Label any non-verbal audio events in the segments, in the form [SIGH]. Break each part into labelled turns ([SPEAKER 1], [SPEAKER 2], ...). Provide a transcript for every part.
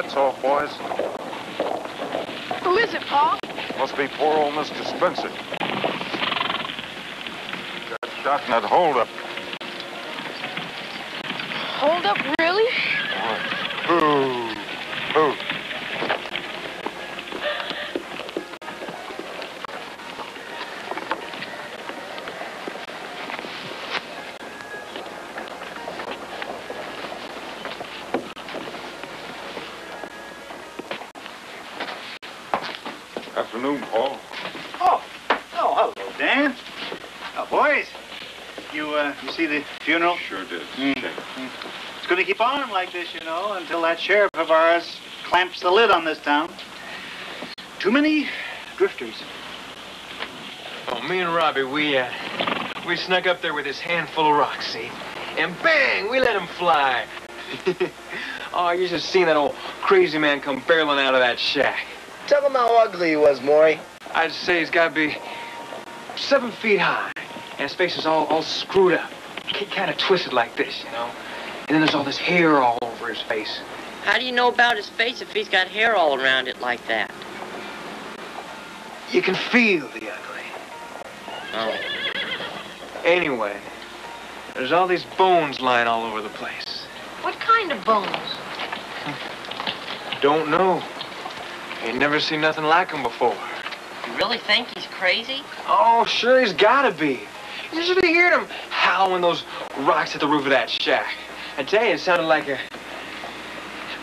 [SPEAKER 1] your hats off, boys.
[SPEAKER 2] Who is it, Paul?
[SPEAKER 1] Must be poor old Mr. Spencer. Got shot in that holdup.
[SPEAKER 3] Going to keep on like this, you know, until that sheriff of ours clamps the lid on this town. Too many drifters.
[SPEAKER 4] Oh, me and Robbie, we, uh, we snuck up there with this handful of rocks, see? And bang, we let him fly. [LAUGHS] oh, you should have seen that old crazy man come barreling out of that shack.
[SPEAKER 5] Tell him how ugly he was, Maury.
[SPEAKER 4] I'd say he's got to be seven feet high. And his face is all, all screwed up. Kind of twisted like this, you know? And then there's all this hair all over his face.
[SPEAKER 6] How do you know about his face if he's got hair all around it like that?
[SPEAKER 4] You can feel the ugly.
[SPEAKER 6] Oh.
[SPEAKER 4] Anyway, there's all these bones lying all over the place.
[SPEAKER 2] What kind of bones?
[SPEAKER 4] Don't know. Ain't never seen nothing like like 'em before.
[SPEAKER 6] You really think he's crazy?
[SPEAKER 4] Oh, sure he's gotta be. You should have heard him howling those rocks at the roof of that shack. I tell you, it sounded like a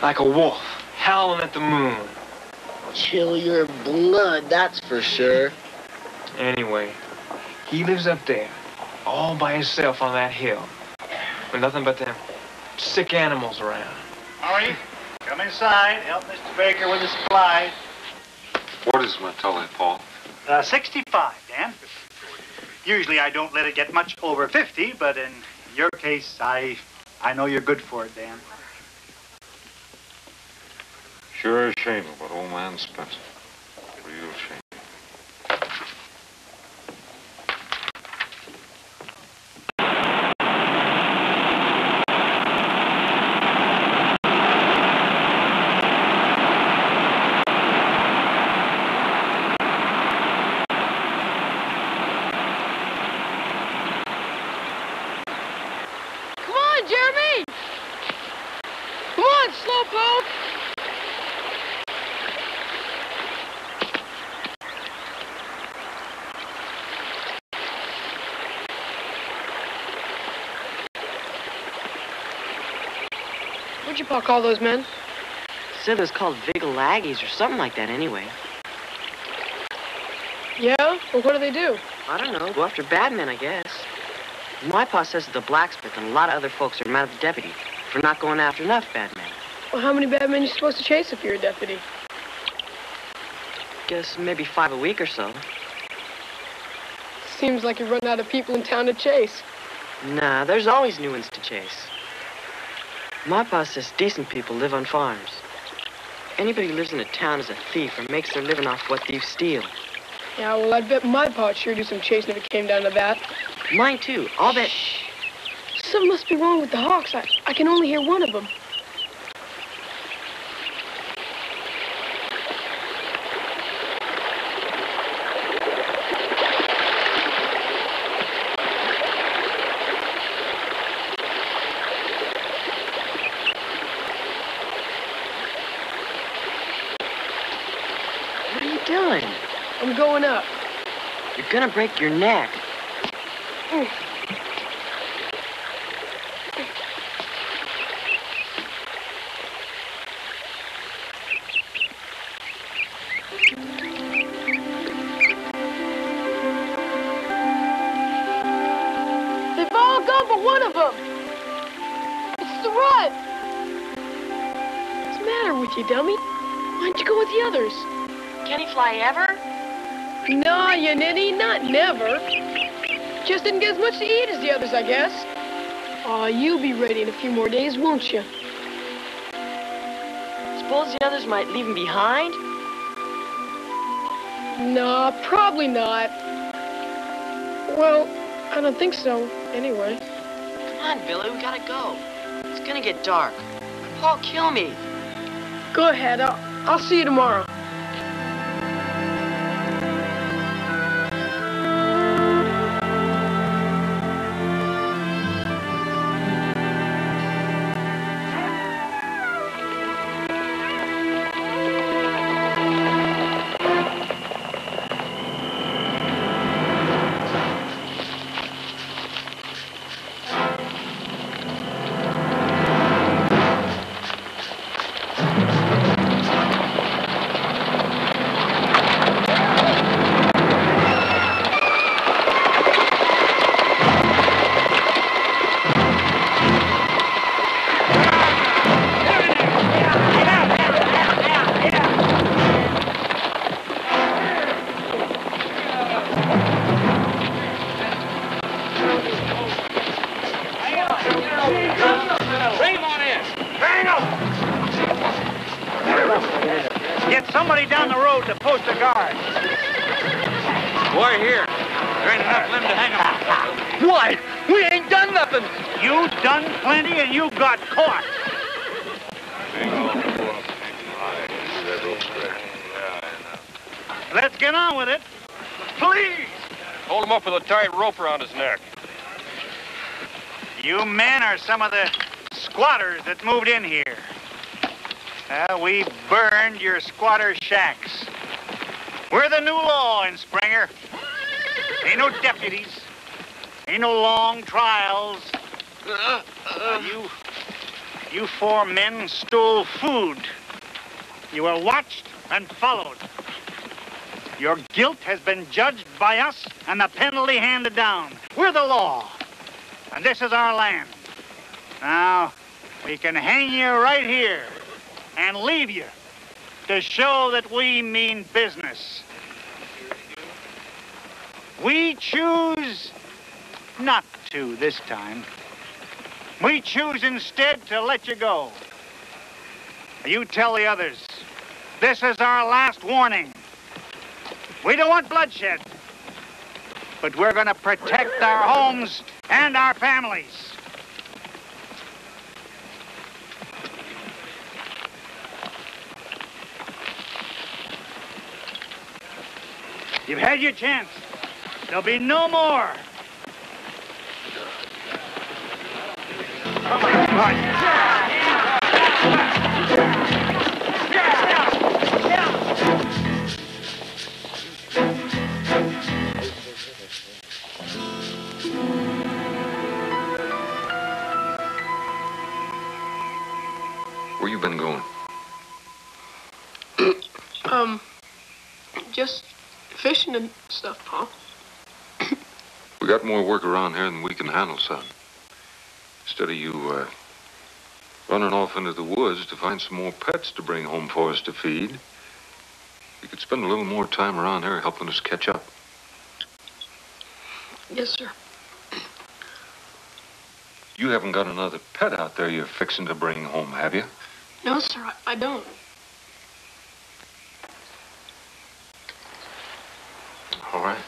[SPEAKER 4] like a wolf howling at the moon.
[SPEAKER 5] Chill your blood, that's for sure.
[SPEAKER 4] Anyway, he lives up there, all by himself on that hill, with nothing but them sick animals around.
[SPEAKER 3] Maury, come inside. Help Mr. Baker with the supplies.
[SPEAKER 1] What is my Matilda, Paul?
[SPEAKER 3] Uh, 65, Dan. Usually I don't let it get much over 50, but in your case, I, I know you're good for it, Dan.
[SPEAKER 1] Sure a shame about old man Spencer. Real shame.
[SPEAKER 2] Come on, Jeremy! Come on, Slowpoke! Pa call those men?
[SPEAKER 6] Said it was called Vigilaggies or something like that anyway.
[SPEAKER 2] Yeah? Well, what do they do?
[SPEAKER 6] I don't know. Go after bad men, I guess. My pa says that the blacksmith and a lot of other folks are mad at the deputy for not going after enough bad men.
[SPEAKER 2] Well, how many bad men are you supposed to chase if you're a deputy?
[SPEAKER 6] Guess maybe five a week or so.
[SPEAKER 2] Seems like you're running out of people in town to chase.
[SPEAKER 6] Nah, there's always new ones to chase. My pa says decent people live on farms. Anybody who lives in a town is a thief or makes their living off what thieves steal.
[SPEAKER 2] Yeah, well, I'd bet my pa'd sure do some chasing if it came down to that.
[SPEAKER 6] Mine too. I'll bet. Shh.
[SPEAKER 2] Something must be wrong with the hawks. I, I can only hear one of them.
[SPEAKER 6] What are you doing?
[SPEAKER 2] I'm going up.
[SPEAKER 6] You're gonna break your neck.
[SPEAKER 2] Didn't get as much to eat as the others, I guess. Aw, you'll be ready in a few more days, won't you?
[SPEAKER 6] Suppose the others might leave him behind?
[SPEAKER 2] Nah, probably not. Well, I don't think so, anyway.
[SPEAKER 6] Come on, Billy, we gotta go. It's gonna get dark. Paul, kill me.
[SPEAKER 2] Go ahead. I'll, I'll see you tomorrow.
[SPEAKER 3] That moved in here. Uh, we burned your squatter shacks. We're the new law in Springer. Ain't no deputies. Ain't no long trials. Uh, you, you four men stole food. You were watched and followed. Your guilt has been judged by us and the penalty handed down. We're the law. And this is our land. Now, we can hang you right here and leave you to show that we mean business. We choose not to this time. We choose instead to let you go. You tell the others, this is our last warning. We don't want bloodshed, but we're going to protect our homes and our families. You've had your chance. There'll be no more. Come on, come on.
[SPEAKER 1] Where you been going? [CLEARS THROAT]
[SPEAKER 2] Um, just fishing and stuff, Pa.
[SPEAKER 1] We got more work around here than we can handle, son. Instead of you uh, running off into the woods to find some more pets to bring home for us to feed, you could spend a little more time around here helping us catch up.
[SPEAKER 2] Yes, sir.
[SPEAKER 1] You haven't got another pet out there you're fixing to bring home, have you?
[SPEAKER 2] No, sir, I, I don't.
[SPEAKER 1] All right.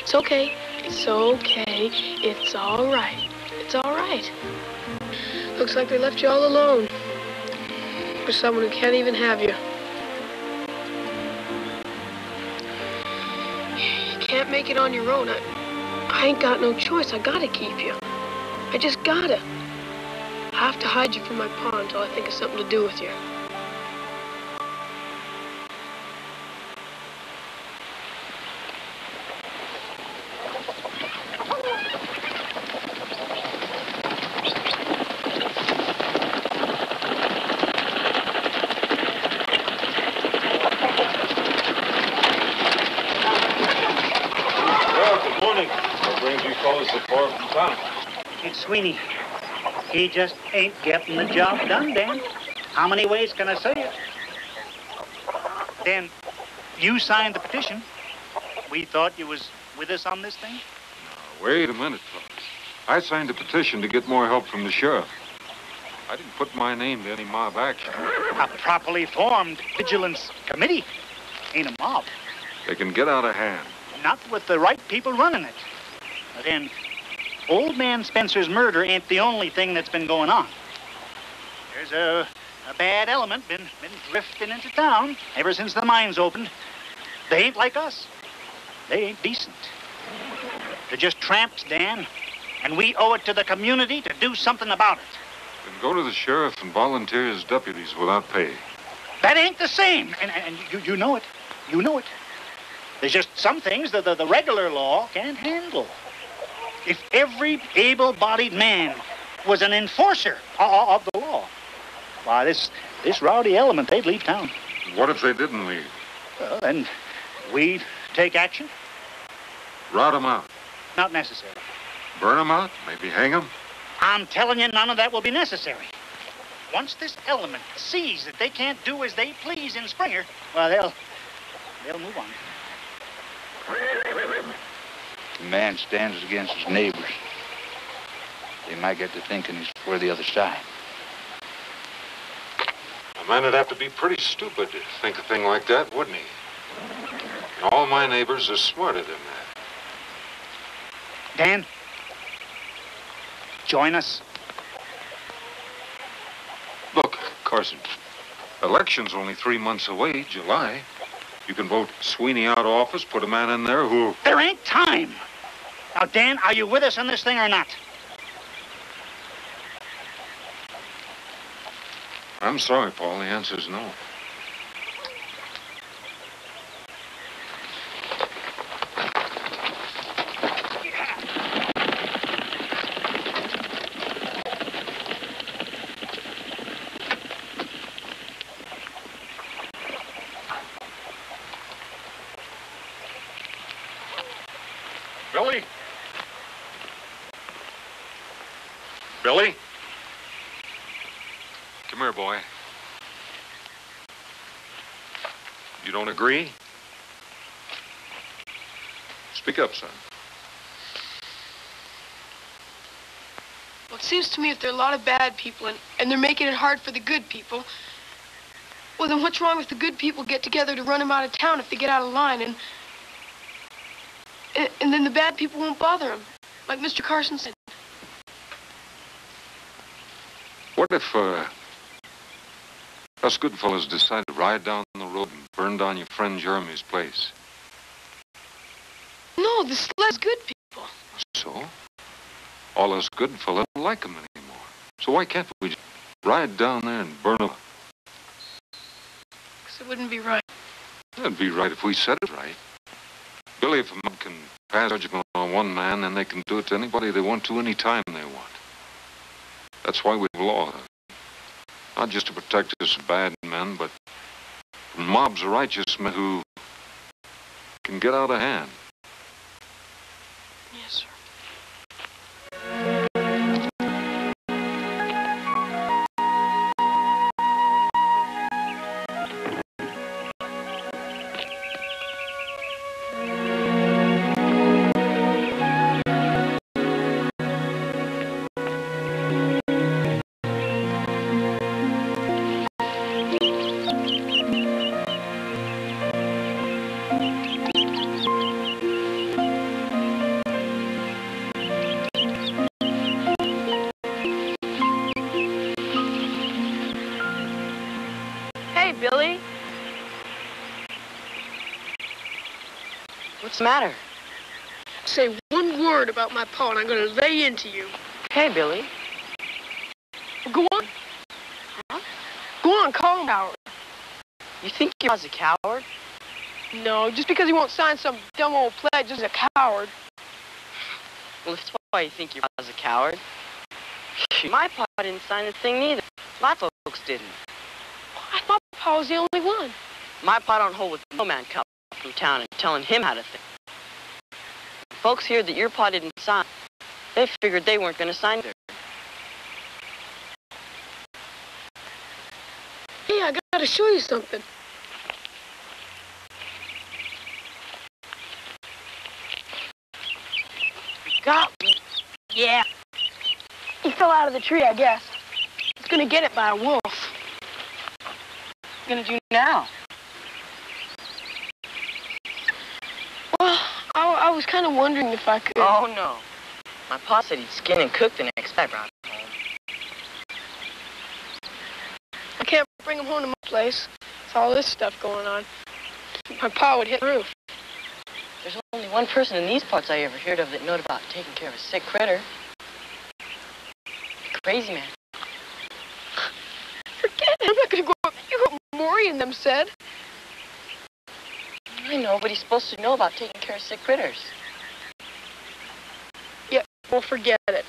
[SPEAKER 2] It's okay. It's okay. It's all right. It's all right. Looks like they left you all alone. For someone who can't even have you. You can't make it on your own. I, I ain't got no choice. I gotta keep you. I just gotta. I have to hide you from my pa until I think of something to do with you.
[SPEAKER 1] Well, good morning. What brings you fellas so far from town?
[SPEAKER 3] It's Sweeney. He just ain't getting the job done, Dan. How many ways can I say it? Dan, you signed the petition. We thought you was with us on this thing.
[SPEAKER 1] Now, Wait a minute, fellas. I signed a petition to get more help from the sheriff. I didn't put my name to any mob action.
[SPEAKER 3] A properly formed vigilance committee. Ain't a mob.
[SPEAKER 1] They can get out of hand.
[SPEAKER 3] Not with the right people running it. But then, old man Spencer's murder ain't the only thing that's been going on. There's a, a bad element been, been drifting into town ever since the mines opened. They ain't like us. They ain't decent. They're just tramps, Dan. And we owe it to the community to do something about it.
[SPEAKER 1] Then go to the sheriff and volunteer as deputies without pay.
[SPEAKER 3] That ain't the same. And, and you, you know it. You know it. There's just some things that the, the regular law can't handle. If every able-bodied man was an enforcer of, the law, why, this, this rowdy element, they'd leave town.
[SPEAKER 1] What if they didn't leave?
[SPEAKER 3] Well, then we'd take action.
[SPEAKER 1] Rout them out.
[SPEAKER 3] Not necessary.
[SPEAKER 1] Burn them out? Maybe hang them?
[SPEAKER 3] I'm telling you, none of that will be necessary. Once this element sees that they can't do as they please in Springer, well, they'll, they'll move on.
[SPEAKER 7] A man stands against his neighbors. They might get to thinking he's for the other side.
[SPEAKER 1] A man would have to be pretty stupid to think a thing like that, wouldn't he? And all my neighbors are smarter than that.
[SPEAKER 3] Dan, join us.
[SPEAKER 1] Look, Carson, election's only three months away, July. You can vote Sweeney out of office, put a man in there who...
[SPEAKER 3] There ain't time. Now, Dan, are you with us on this thing or not?
[SPEAKER 1] I'm sorry, Paul. The answer's no. Billy? Billy? Come here, boy. You don't agree? Speak up, son.
[SPEAKER 2] Well, it seems to me if there are a lot of bad people and, and they're making it hard for the good people, well, then what's wrong if the good people get together to run them out of town if they get out of line and, and, and then the bad people won't bother them, like Mr. Carson said.
[SPEAKER 1] What if, uh, us good fellas decide to ride down the road and burn down your friend Jeremy's place?
[SPEAKER 2] No, the sled's good people.
[SPEAKER 1] So? All us good fellas don't like them anymore. So why can't we just ride down there and burn 'em?
[SPEAKER 2] Because it wouldn't be right.
[SPEAKER 1] That'd be right if we said it right. Billy, if a mob can pass judgment on one man, then they can do it to anybody they want to any time they want. That's why we have law. Not just to protect us from bad men, but from mobs of righteous men who can get out of hand.
[SPEAKER 2] Yes, sir. My paw and I'm gonna lay into you.
[SPEAKER 6] Hey, Billy.
[SPEAKER 2] Go on.
[SPEAKER 6] Huh?
[SPEAKER 2] Go on, call him Howard.
[SPEAKER 6] You think you're a coward?
[SPEAKER 2] No, just because he won't sign some dumb old pledge is a coward.
[SPEAKER 6] Well, that's why you think you're a coward. My pa didn't sign the thing neither. Lots of folks didn't.
[SPEAKER 2] I thought Pa was the only one.
[SPEAKER 6] My pa don't hold with no man coming from town and telling him how to think. Folks here that your pa didn't sign. They figured they weren't going to sign either.
[SPEAKER 2] Hey, I gotta show you something.
[SPEAKER 6] Got me. Yeah.
[SPEAKER 2] He fell out of the tree, I guess. He's gonna get it by a wolf.
[SPEAKER 6] What gonna do now?
[SPEAKER 2] Well, I, I was kind of wondering if I could.
[SPEAKER 6] Oh, no. My pa said he'd skin and cook the next time I brought him home.
[SPEAKER 2] I can't bring him home to my place. It's all this stuff going on. My pa would hit the roof.
[SPEAKER 6] There's only one person in these parts I ever heard of that knowed about taking care of a sick critter. Crazy man.
[SPEAKER 2] Forget it. I'm not gonna go up. You what Maury and them said.
[SPEAKER 6] I know, but he's supposed to know about taking care of sick critters. Yep.
[SPEAKER 2] Well, forget it.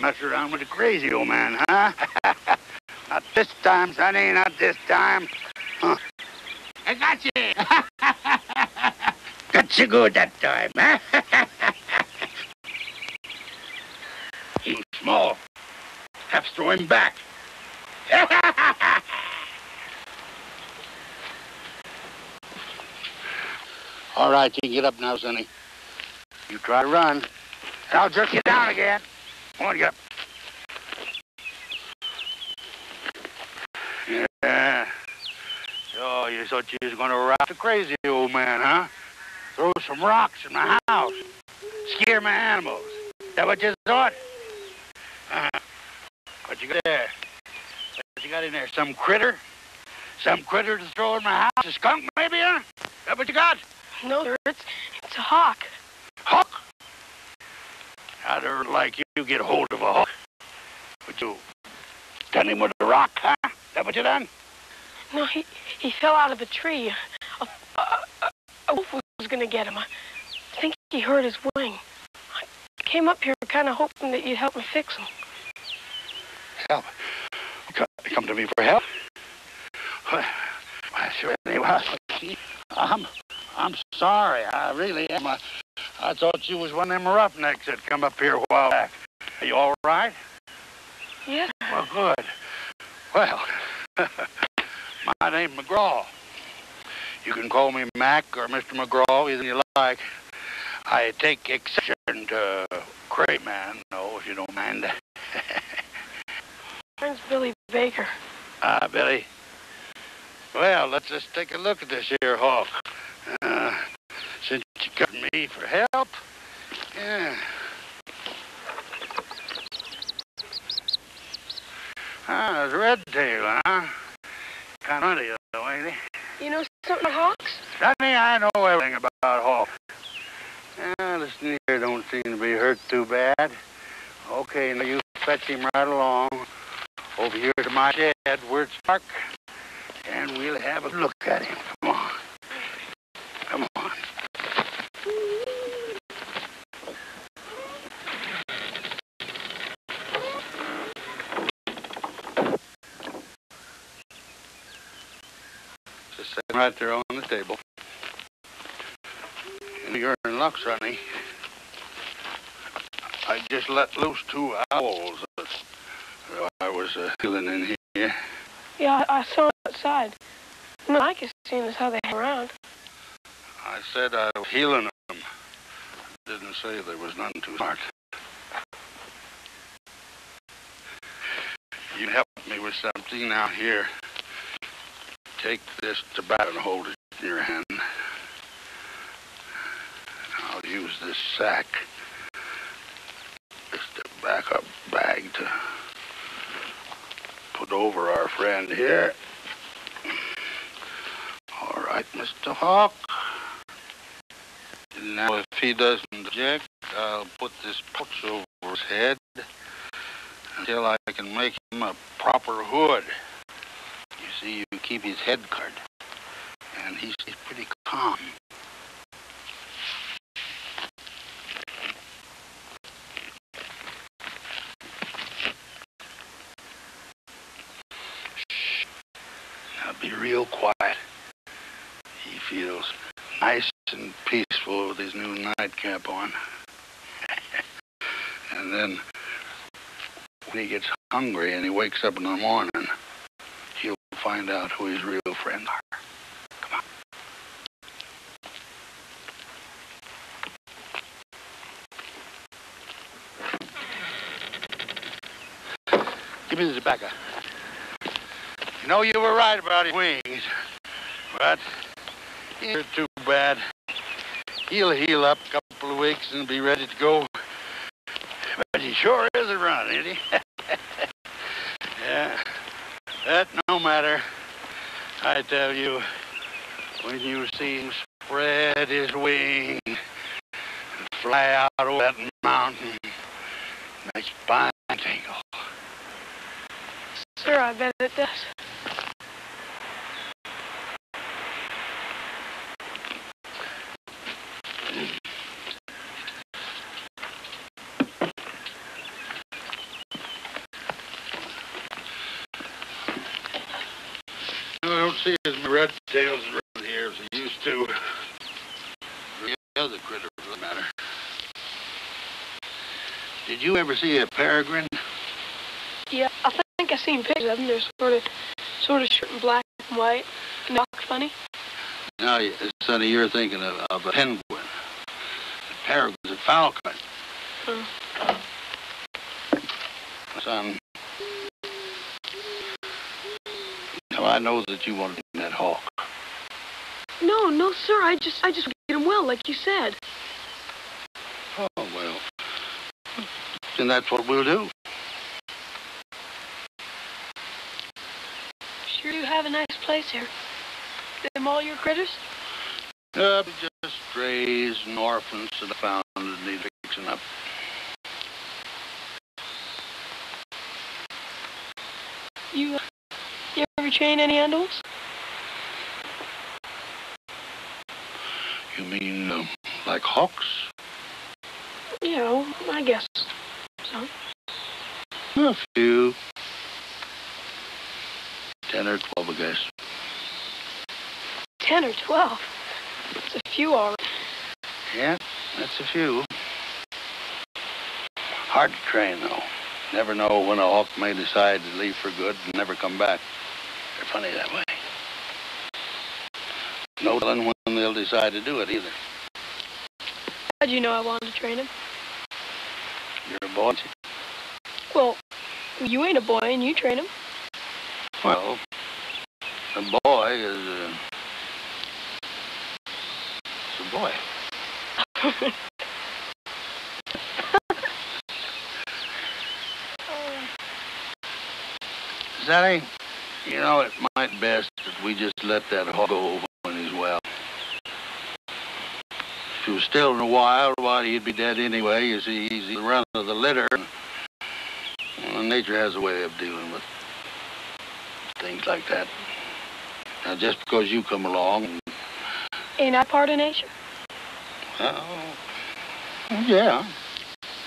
[SPEAKER 7] Mess around with the crazy old man, huh? [LAUGHS] not this time, Sonny, not this time. Huh. I got you. [LAUGHS] got you good that time, huh? [LAUGHS] he was small. Have to throw him back. All right, you can get up now, Sonny. You try to run. I'll jerk you down again. Get up. Yeah. Oh, you thought you was gonna rock the crazy old man, huh? Throw some rocks in my house. Scare my animals. That what you thought? Uh-huh. What you got there? What you got in there? Some critter? Some critter to throw in my house? A skunk, maybe, huh? That what you got?
[SPEAKER 2] No, sir, it's, it's a. Hawk?
[SPEAKER 7] I'd ever like you get hold of a hawk. Would you done him with a rock, huh? That what you done?
[SPEAKER 2] No, he, he fell out of a tree. A, a, a, a wolf was gonna get him. I think he hurt his wing. I came up here kind of hoping that you'd help me fix him.
[SPEAKER 7] co- come come to me for help. Well, sure anyway. I'm, I'm sorry. I really am. I, I thought you was one of them roughnecks that come up here a while back. Are you all right?
[SPEAKER 2] Yes.
[SPEAKER 7] Well, good. Well, [LAUGHS] my name's McGraw. You can call me Mac or Mr. McGraw, either you like. I take exception to Cray Man, though, if you don't mind. [LAUGHS]
[SPEAKER 2] Mine's Billy Baker.
[SPEAKER 7] Ah, Billy. Well, let's just take a look at this here hawk. Uh, since you got me for help, yeah. Ah, it's red tail, huh? Kind of funny, though, ain't he?
[SPEAKER 2] You know something about hawks?
[SPEAKER 7] Sonny, I know everything about hawks. Ah, listen here, don't seem to be hurt too bad. Okay, now you fetch him right along over here to my shed where it's dark, and we'll have a look at him. Come on. Come on. Just sitting right there on the table. And you're in luck, Sonny. I just let loose two owls that I was uh, feeling in here.
[SPEAKER 2] Yeah, I, I saw it outside. I can see is how they hang around.
[SPEAKER 7] I said I was healing them. Didn't say there was none too smart. You help me with something out here. Take this tobacco and hold it in your hand. I'll use this sack, this tobacco bag to put over our friend here. All right, Mr. Hawk. Now, if he doesn't object, I'll put this pouch over his head until I can make him a proper hood. You see, you keep his head covered, and he's, he's pretty calm. Now be real quiet. He feels nice and peaceful with his new nightcap on. [LAUGHS] and then when he gets hungry and he wakes up in the morning, find out who his real friends are. Come on. Give me the tobacco. You know, you were right about his wings, but you're too bad. He'll heal up a couple of weeks and be ready to go. But he sure is a run, ain't he? [LAUGHS] yeah. That no matter. I tell you, when you see him spread his wing and fly out over that mountain, makes spine tingle.
[SPEAKER 2] Sir, I bet it does.
[SPEAKER 7] I don't see as many red tails around here as I used to. The other critter, for that matter. Did you ever see a peregrine?
[SPEAKER 2] Yeah, I think I've seen pictures of them. They're sort of, sort of short and black and white. And they look funny.
[SPEAKER 7] No, you- Sonny, you're thinking of, of a penguin. The peregrine's a falcon.
[SPEAKER 2] Hmm.
[SPEAKER 7] Son. Now, I know that you wanted that hawk.
[SPEAKER 2] No, no, sir. I just, I just get him well, like you said.
[SPEAKER 7] Oh, well. Then that's what we'll do.
[SPEAKER 2] Sure you have a nice place here. Them all your critters?
[SPEAKER 7] Uh, just strays and orphans that I found that need fixing up.
[SPEAKER 2] You, train any animals?
[SPEAKER 7] You mean um, like hawks?
[SPEAKER 2] You know, I guess so.
[SPEAKER 7] A few. Ten or twelve, I guess.
[SPEAKER 2] Ten or twelve. It's a few, all right.
[SPEAKER 7] Yeah, that's a few. Hard to train, though. Never know when a hawk may decide to leave for good and never come back. They're funny that way. No telling when they'll decide to do it either.
[SPEAKER 2] How'd you know I wanted to train him?
[SPEAKER 7] You're a boy.
[SPEAKER 2] Well, you ain't a boy and you train him.
[SPEAKER 7] Well, a boy is uh, a, is a boy. [LAUGHS] Sally, you know, it might best that we just let that hog go when he's well. If he was still in the wild, why, he'd be dead anyway. You see, he's the run of the litter. Well, nature has a way of dealing with things like that. Now, just because you come along,
[SPEAKER 2] Ain't I part of nature?
[SPEAKER 7] oh, yeah.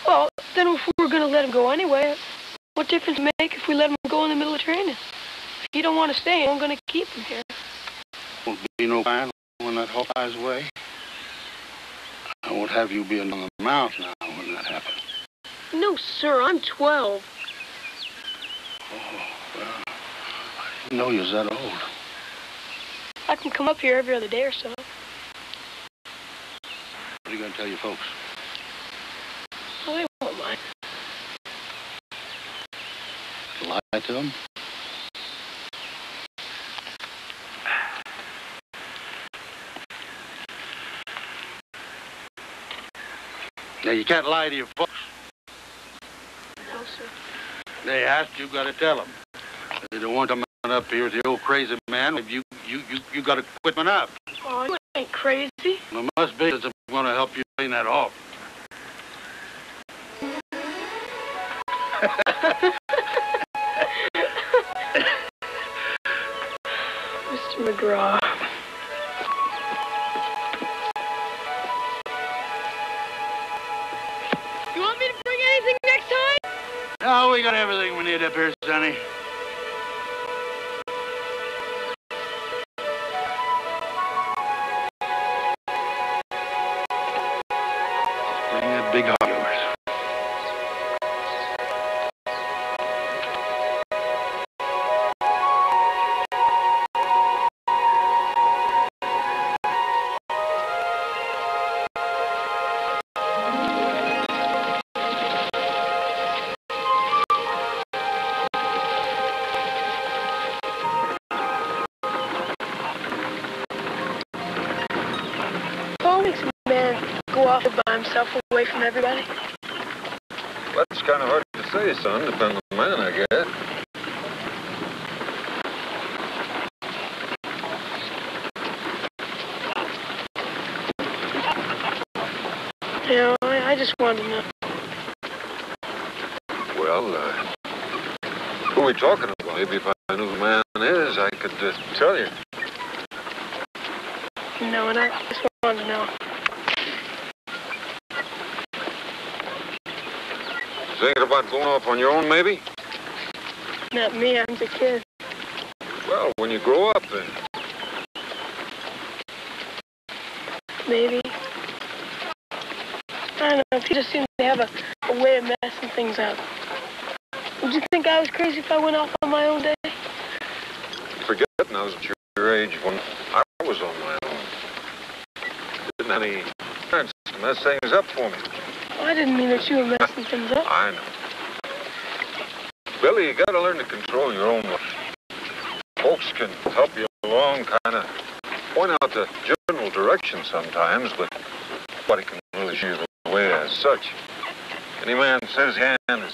[SPEAKER 2] Well, then if we were gonna let him go anyway, what difference make if we let him go in the middle of training? If he don't want to stay, I'm gonna keep him here.
[SPEAKER 7] Won't be no fine when that hawk flies away. I won't have you being on the mouth now when that happens.
[SPEAKER 2] No, sir, I'm 12.
[SPEAKER 7] Oh, well, I didn't know you was that old.
[SPEAKER 2] I can come up here every other day or so.
[SPEAKER 7] What are you going to tell your folks?
[SPEAKER 2] Oh, they won't mind.
[SPEAKER 7] Lie to them? Now, you can't lie to your folks.
[SPEAKER 2] No, sir.
[SPEAKER 7] They asked, you got to tell them. They don't want them up here with the old crazy man. You, you, you, you got to quit them up.
[SPEAKER 2] Oh, you ain't crazy.
[SPEAKER 7] There must be that's going to help you clean that off. [LAUGHS]
[SPEAKER 2] Mr. McGraw.
[SPEAKER 7] No, we got everything we need up here, Sonny.
[SPEAKER 1] I
[SPEAKER 2] went off on my own day?
[SPEAKER 1] You forget Forgetting I was at your age when I was on my own. Didn't have any parents to mess things up for me.
[SPEAKER 2] I didn't mean that you were messing things up.
[SPEAKER 1] I know. Billy, you gotta learn to control your own life. Folks can help you along, kind of point out the general direction sometimes, but nobody can really show you the way as such. Any man says he can is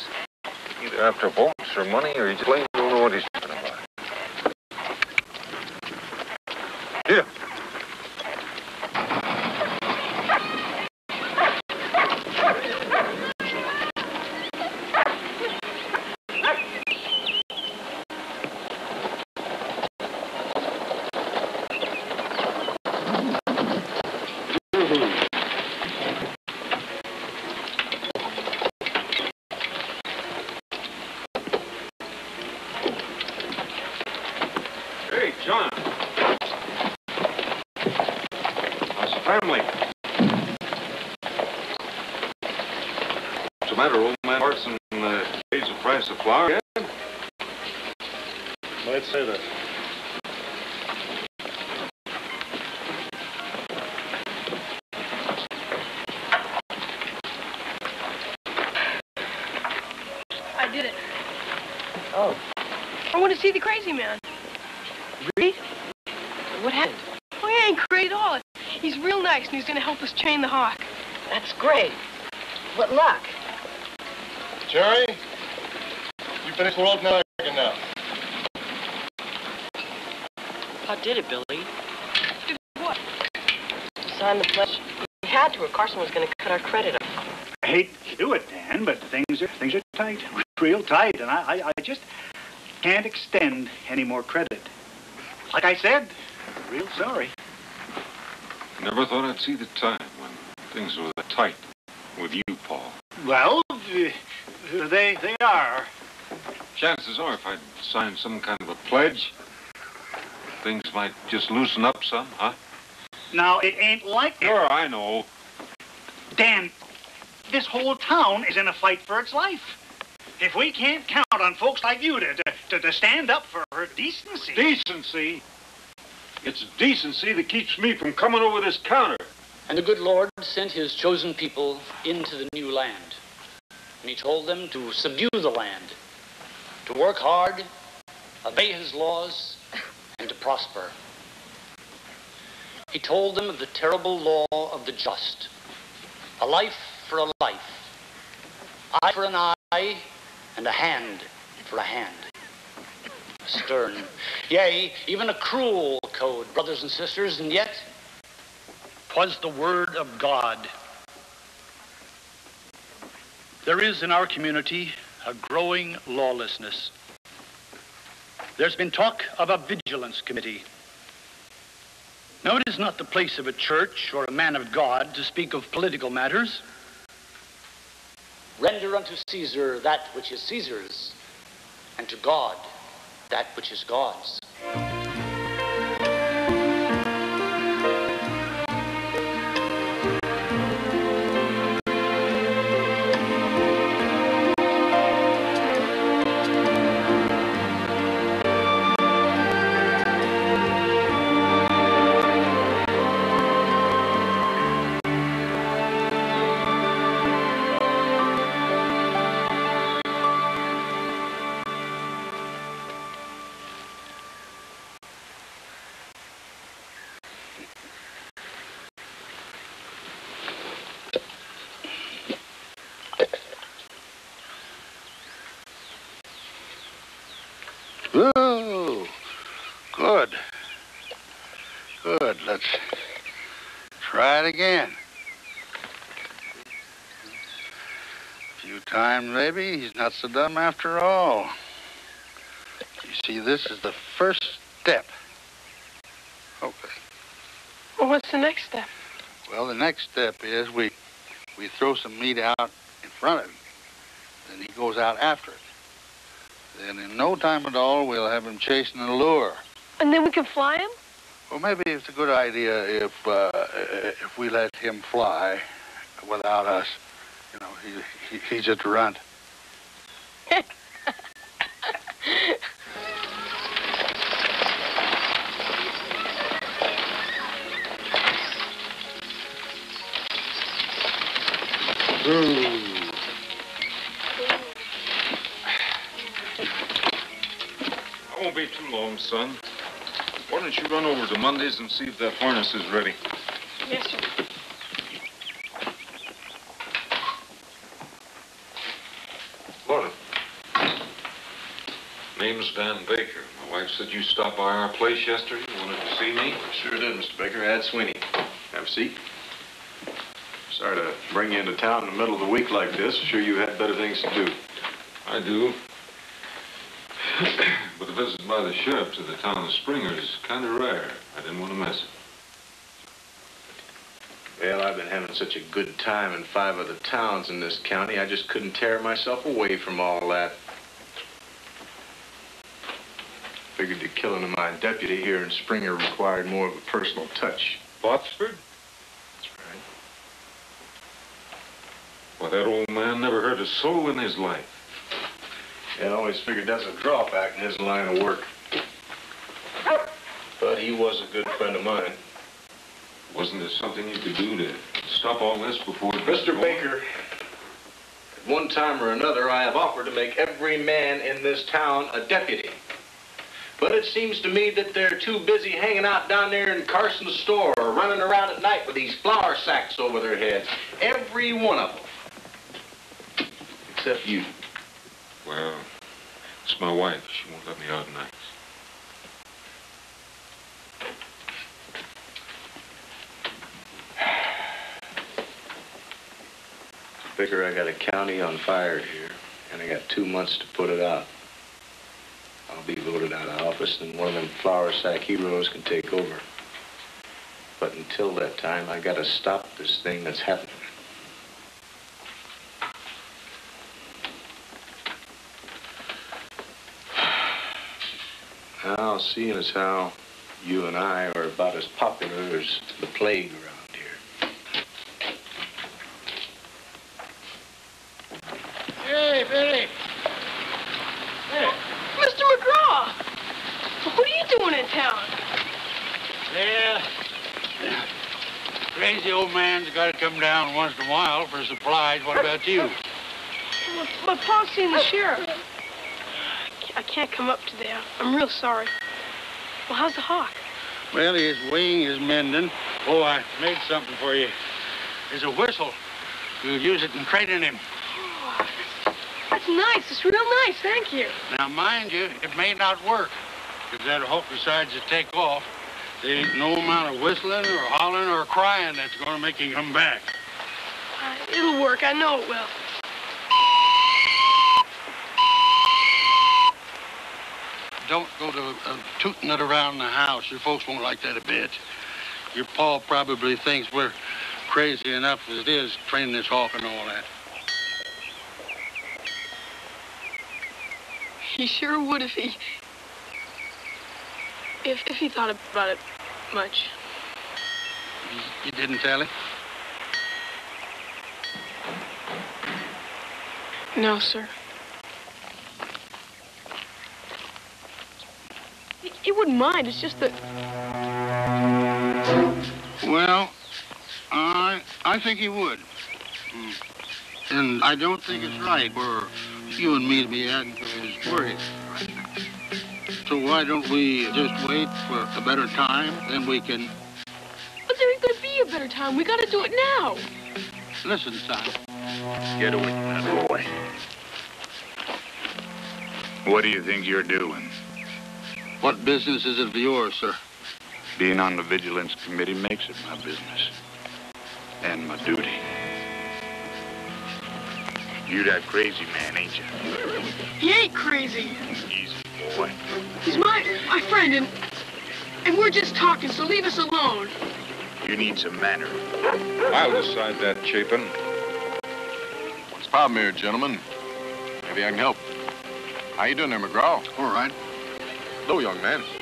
[SPEAKER 1] either after votes or money, or he just plain don't know what he's talking about. Here.
[SPEAKER 2] He's and he's going to help us chain the hawk.
[SPEAKER 6] That's great. What luck?
[SPEAKER 8] Jerry, you finished the road now. now.
[SPEAKER 6] How did it, Billy?
[SPEAKER 2] Did what?
[SPEAKER 6] Sign the pledge. We had to, or Carson was going to cut our credit off.
[SPEAKER 3] I hate to do it, Dan, but things are things are tight, [LAUGHS] real tight, and I, I, I just can't extend any more credit. Like I said, real sorry.
[SPEAKER 1] Never thought I'd see the time when things were that tight with you, Paul.
[SPEAKER 3] Well, uh, they they are.
[SPEAKER 1] Chances are, if I'd signed some kind of a pledge, things might just loosen up some, huh?
[SPEAKER 3] Now it ain't like it.
[SPEAKER 1] Sure, I know.
[SPEAKER 3] Dan, this whole town is in a fight for its life. If we can't count on folks like you to, to, to stand up for decency.
[SPEAKER 1] Decency? It's decency that keeps me from coming over this counter.
[SPEAKER 9] And the good Lord sent his chosen people into the new land. And he told them to subdue the land, to work hard, obey his laws, and to prosper. He told them of the terrible law of the just. A life for a life. Eye for an eye, and a hand for a hand. Stern, yea, even a cruel code, brothers and sisters, and yet
[SPEAKER 7] was the word of God. There is in our community a growing lawlessness. There's been talk of a vigilance committee. Now, it is not the place of a church or a man of God to speak of political matters.
[SPEAKER 9] Render unto Caesar that which is Caesar's, and to God that which is God's.
[SPEAKER 7] Ooh, good. Good. Let's try it again. A few times, maybe. He's not so dumb after all. You see, this is the first step. Okay.
[SPEAKER 2] Well, what's the next step?
[SPEAKER 7] Well, the next step is we we throw some meat out in front of him. Then he goes out after it. Then in no time at all, we'll have him chasing a lure.
[SPEAKER 2] And then we can fly him?
[SPEAKER 7] Well, maybe it's a good idea if uh, if we let him fly without us. You know, he, he he's just a runt.
[SPEAKER 1] You run over to Mondays and see if that harness is ready?
[SPEAKER 2] Yes, sir.
[SPEAKER 1] Morning. Name's Dan Baker. My wife said you stopped by our place yesterday. You Wanted to see me?
[SPEAKER 4] Sure did, Mr. Baker. Add Sweeney. Have a seat. Sorry to bring you into town in the middle of the week like this. Sure you had better things to do.
[SPEAKER 1] I do. Visit by the sheriff to the town of Springer is kind of rare. I didn't want to miss it.
[SPEAKER 4] Well, I've been having such a good time in five other towns in this county, I just couldn't tear myself away from all that. Figured the killing of my deputy here in Springer required more of a personal touch.
[SPEAKER 1] Botsford?
[SPEAKER 4] That's right.
[SPEAKER 1] Well, that old man never hurt a soul in his life.
[SPEAKER 8] Yeah, I always figured that's a drawback in his line of work. But he was a good friend of mine.
[SPEAKER 1] Wasn't there something you could do to stop all this before it
[SPEAKER 8] Mr. Baker, at one time or another, I have offered to make every man in this town a deputy. But it seems to me that they're too busy hanging out down there in Carson's store or running around at night with these flour sacks over their heads. Every one of them. Except you.
[SPEAKER 1] Well, it's my wife. She won't let me out nights.
[SPEAKER 8] Figure I got a county on fire here, and I got two months to put it out. I'll be voted out of office, and one of them flour sack heroes can take over. But until that time, I gotta stop this thing that's happening. Now, seeing as how you and I are about as popular as the plague around here.
[SPEAKER 7] Hey, Billy.
[SPEAKER 2] Mr. McGraw! What are you doing in town?
[SPEAKER 7] Yeah. Crazy old man's got to come down once in a while for supplies. What about you?
[SPEAKER 2] My, my pa's seen the sheriff. I can't come up to there. I'm real sorry. Well, how's the hawk?
[SPEAKER 7] Well, his wing is mending. Oh, I made something for you. There's a whistle. You'll use it in training him.
[SPEAKER 2] That's nice. It's real nice. Thank you.
[SPEAKER 7] Now, mind you, it may not work. If that hawk decides to take off, there ain't no amount of whistling or hollering or crying that's going to make him come back.
[SPEAKER 2] Uh, it'll work. I know it will.
[SPEAKER 7] Don't go to uh, tooting it around the house. Your folks won't like that a bit. Your pa probably thinks we're crazy enough as it is training this hawk and all that.
[SPEAKER 2] He sure would if he... If, if he thought about it much.
[SPEAKER 7] You didn't tell him?
[SPEAKER 2] No, sir. He, he wouldn't mind. It's just that...
[SPEAKER 7] Well, I I think he would. And I don't think it's right for you and me to be acting as worried. So why don't we just wait for a better time? Then we can
[SPEAKER 2] But there ain't gonna be a better time. We gotta do it now.
[SPEAKER 7] listen, son.
[SPEAKER 10] Get away from that boy. What do you think you're doing?
[SPEAKER 7] What business is it of yours, sir?
[SPEAKER 10] Being on the vigilance committee makes it my business. And my duty. You that crazy man, ain't you?
[SPEAKER 2] He ain't crazy.
[SPEAKER 10] Easy, boy.
[SPEAKER 2] He's my my friend, and and we're just talking. So leave us alone.
[SPEAKER 10] You need some manner.
[SPEAKER 1] I'll decide that, Chapin.
[SPEAKER 8] What's the problem here, gentlemen? Maybe I can help. How you doing there, McGraw?
[SPEAKER 7] All right.
[SPEAKER 8] Hello, young man.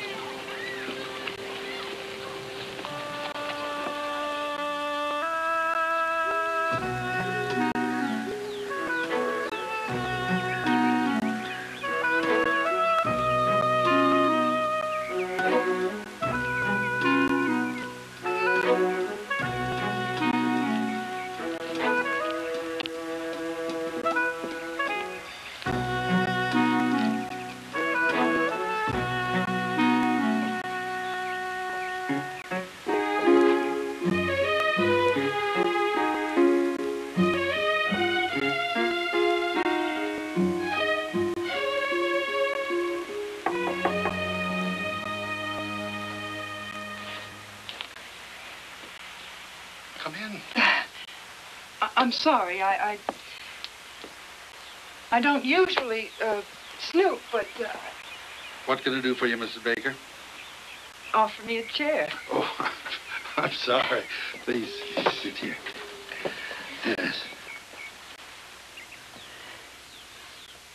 [SPEAKER 11] Sorry. I, I, I don't usually uh, snoop, but uh,
[SPEAKER 7] What can I do for you, Mrs. Baker?
[SPEAKER 11] offer me a chair.
[SPEAKER 7] Oh, [LAUGHS] I'm sorry. Please sit here. Yes.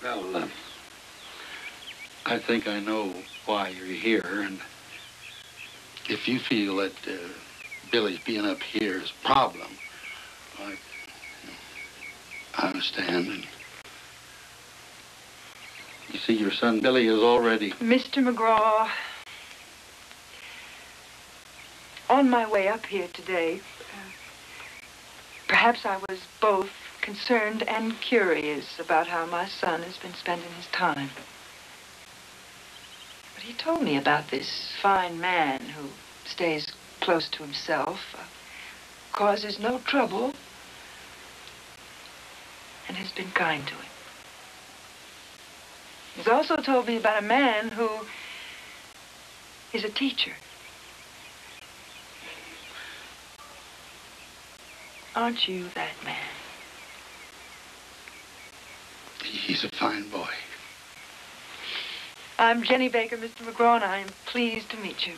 [SPEAKER 7] Well, uh, I think I know why you're here, and if you feel that uh, Billy's being up here is a problem, I, understand. And you see, your son Billy is already.
[SPEAKER 11] Mr. McGraw, on my way up here today, uh, perhaps I was both concerned and curious about how my son has been spending his time. But he told me about this fine man who stays close to himself, uh, causes no trouble, and has been kind to him. He's also told me about a man who is a teacher. Aren't you that man?
[SPEAKER 7] He's a fine boy.
[SPEAKER 11] I'm Jenny Baker, Mr. McGraw, and I'm pleased to meet you.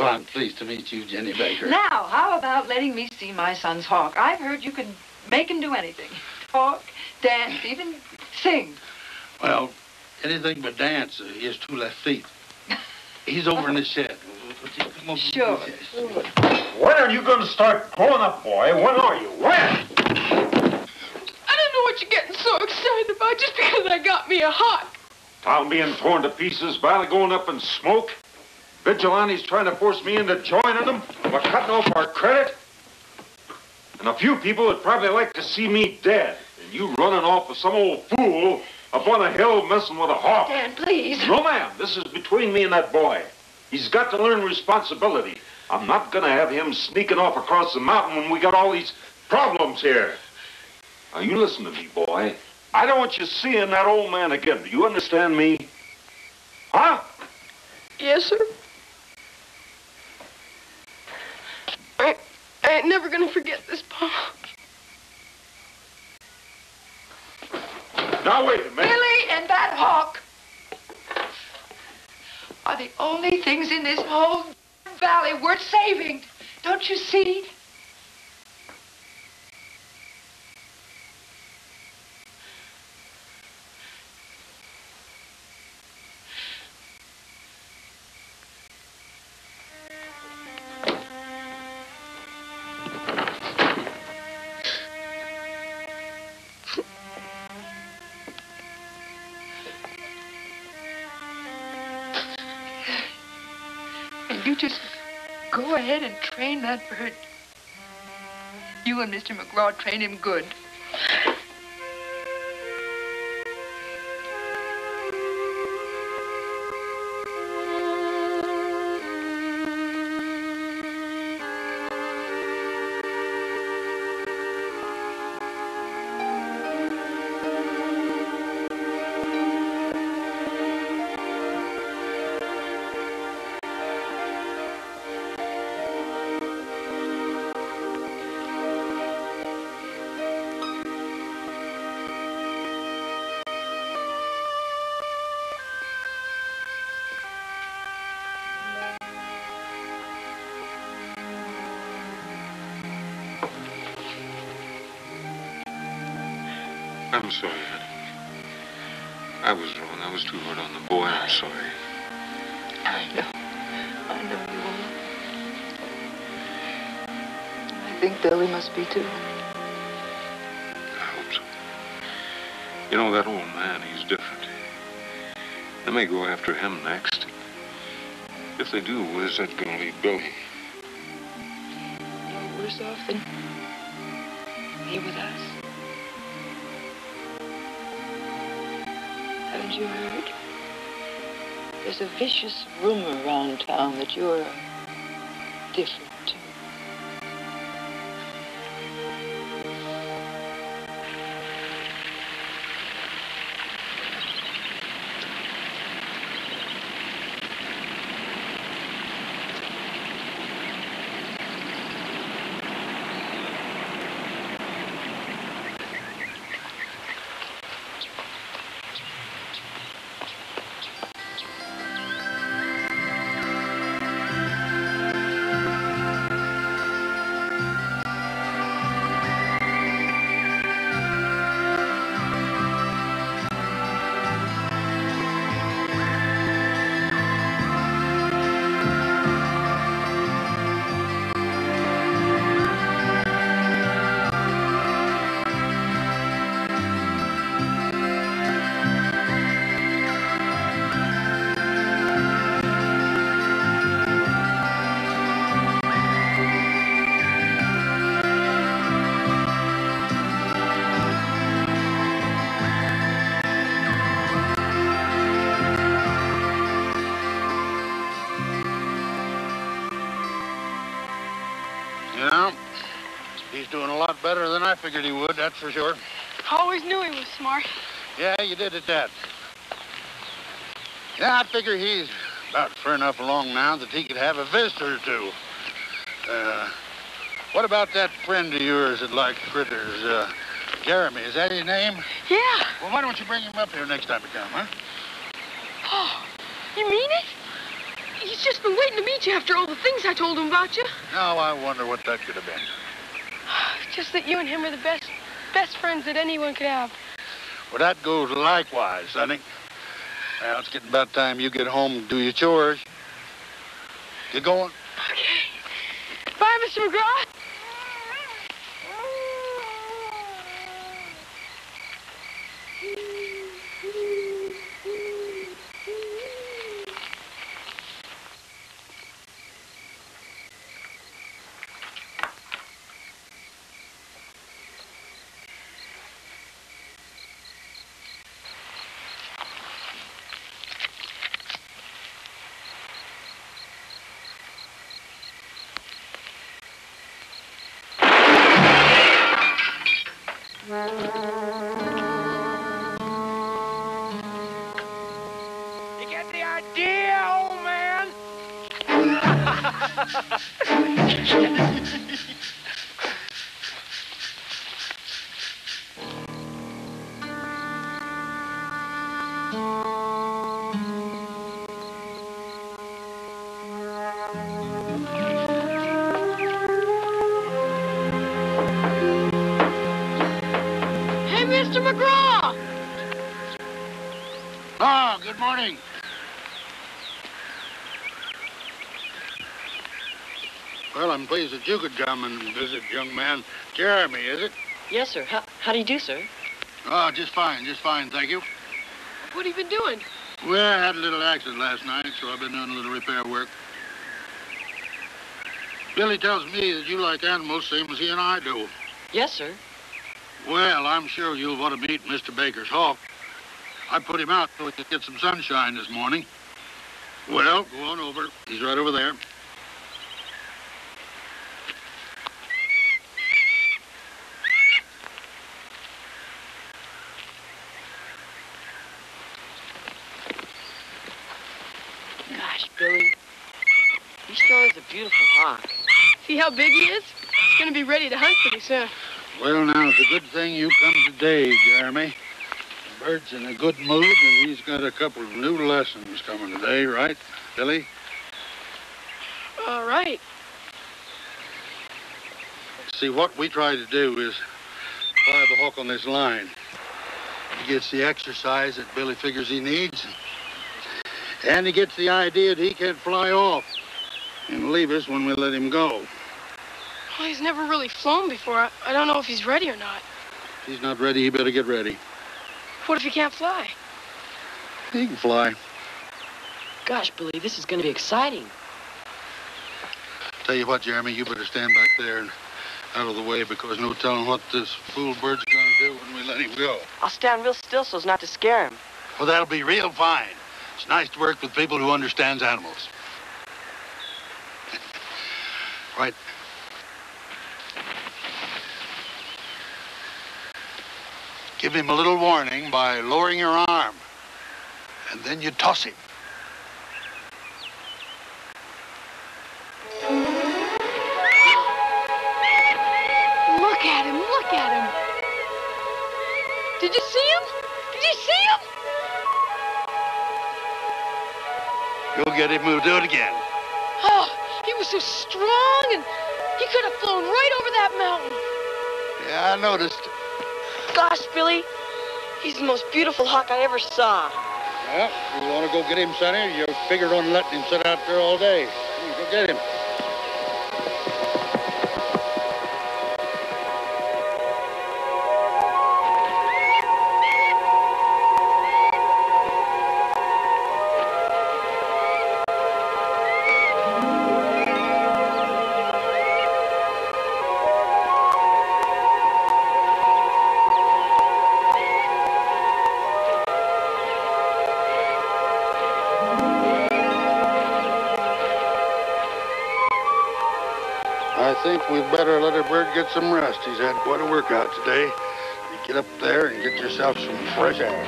[SPEAKER 7] Well, I'm pleased to meet you, Jenny Baker.
[SPEAKER 11] Now, how about letting me see my son's hawk? I've heard you can make him do anything. Talk, dance, even sing.
[SPEAKER 7] Well, anything but dance. Uh, he has two left feet. He's over in the shed.
[SPEAKER 11] Sure.
[SPEAKER 1] When are you going to start growing up, boy? When are you? When?
[SPEAKER 2] I don't know what you're getting so excited about just because I got me a hawk.
[SPEAKER 1] Town being torn to pieces, Valley going up in smoke. Vigilantes trying to force me into joining them. We're cutting off our credit. And a few people would probably like to see me dead. And you running off with some old fool up on a hill messing with a hawk.
[SPEAKER 11] Dan, please.
[SPEAKER 1] No, ma'am. This is between me and that boy. He's got to learn responsibility. I'm not going to have him sneaking off across the mountain when we got all these problems here. Now, you listen to me, boy. I don't want you seeing that old man again. Do you understand me? Huh?
[SPEAKER 2] Yes, sir. I, I ain't never gonna forget this, Pa.
[SPEAKER 1] Now, wait a minute.
[SPEAKER 11] Billy and that hawk are the only things in this whole valley worth saving. Don't you see? Train that bird. You and Mr. McGraw train him good. Must be too.
[SPEAKER 1] I hope so. You know, that old man, he's different. They may go after him next. If they do, where's that going to leave Billy?
[SPEAKER 11] No worse off than here with us. Haven't you heard? There's a vicious rumor around town that you're different.
[SPEAKER 7] Out better than I figured he would, that's for sure.
[SPEAKER 2] I Always knew he was smart.
[SPEAKER 7] Yeah, you did at that. Yeah, I figure he's about far enough along now that he could have a visitor or two. Uh, what about that friend of yours that likes critters? Uh, Jeremy, is that his name?
[SPEAKER 2] Yeah.
[SPEAKER 7] Well, why don't you bring him up here next time you come, huh?
[SPEAKER 2] Oh, you mean it? He's just been waiting to meet you after all the things I told him about you.
[SPEAKER 7] Now, I wonder what that could have been.
[SPEAKER 2] Just that you and him are the best, best friends that anyone could have.
[SPEAKER 7] Well, that goes likewise, Sonny. Now, it's getting about time you get home and do your chores. Get going.
[SPEAKER 2] Okay. Bye, Mr. McGraw. Mr. McGraw.
[SPEAKER 7] Oh, good morning. Well, I'm pleased that you could come and visit, young man. Jeremy, is it?
[SPEAKER 6] Yes, sir. How, how do you do, sir?
[SPEAKER 7] Oh, just fine, just fine, thank you.
[SPEAKER 2] What have you been doing?
[SPEAKER 7] Well, I had a little accident last night, so I've been doing a little repair work. Billy tells me that you like animals same as he and I do.
[SPEAKER 6] Yes, sir.
[SPEAKER 7] Well, I'm sure you'll want to meet Mr. Baker's hawk. I put him out so he could get some sunshine this morning. Well, go on over. He's right over there.
[SPEAKER 6] Gosh, Billy. You sure is a beautiful hawk.
[SPEAKER 2] See how big he is? He's gonna be ready to hunt pretty soon.
[SPEAKER 7] Well, now, it's a good thing you come today, Jeremy. The bird's in a good mood, and he's got a couple of new lessons coming today, right, Billy?
[SPEAKER 2] All right.
[SPEAKER 7] See, what we try to do is fly the hawk on this line. He gets the exercise that Billy figures he needs, and he gets the idea that he can fly off and leave us when we let him go.
[SPEAKER 2] Well, he's never really flown before. I, I don't know if he's ready or not.
[SPEAKER 7] If he's not ready, he better get ready.
[SPEAKER 2] What if he can't fly?
[SPEAKER 7] He can fly.
[SPEAKER 6] Gosh, Billy, this is going to be exciting.
[SPEAKER 7] Tell you what, Jeremy, you better stand back there and out of the way because no telling what this fool bird's going to do when we let him go.
[SPEAKER 6] I'll stand real still so as not to scare him.
[SPEAKER 7] Well, that'll be real fine. It's nice to work with people who understands animals. [LAUGHS] right. Give him a little warning by lowering your arm, and then you toss him.
[SPEAKER 2] Look at him, look at him. Did you see him? Did you see him?
[SPEAKER 7] Go get him. We'll do it again.
[SPEAKER 2] Oh, he was so strong and he could have flown right over that mountain.
[SPEAKER 7] Yeah, I noticed.
[SPEAKER 6] Billy, he's the most beautiful hawk I ever saw.
[SPEAKER 7] Well, you want to go get him, Sonny? You figured on letting him sit out there all day. Go get him. Get some rest. He's had quite a workout today. You get up there and get yourself some fresh air.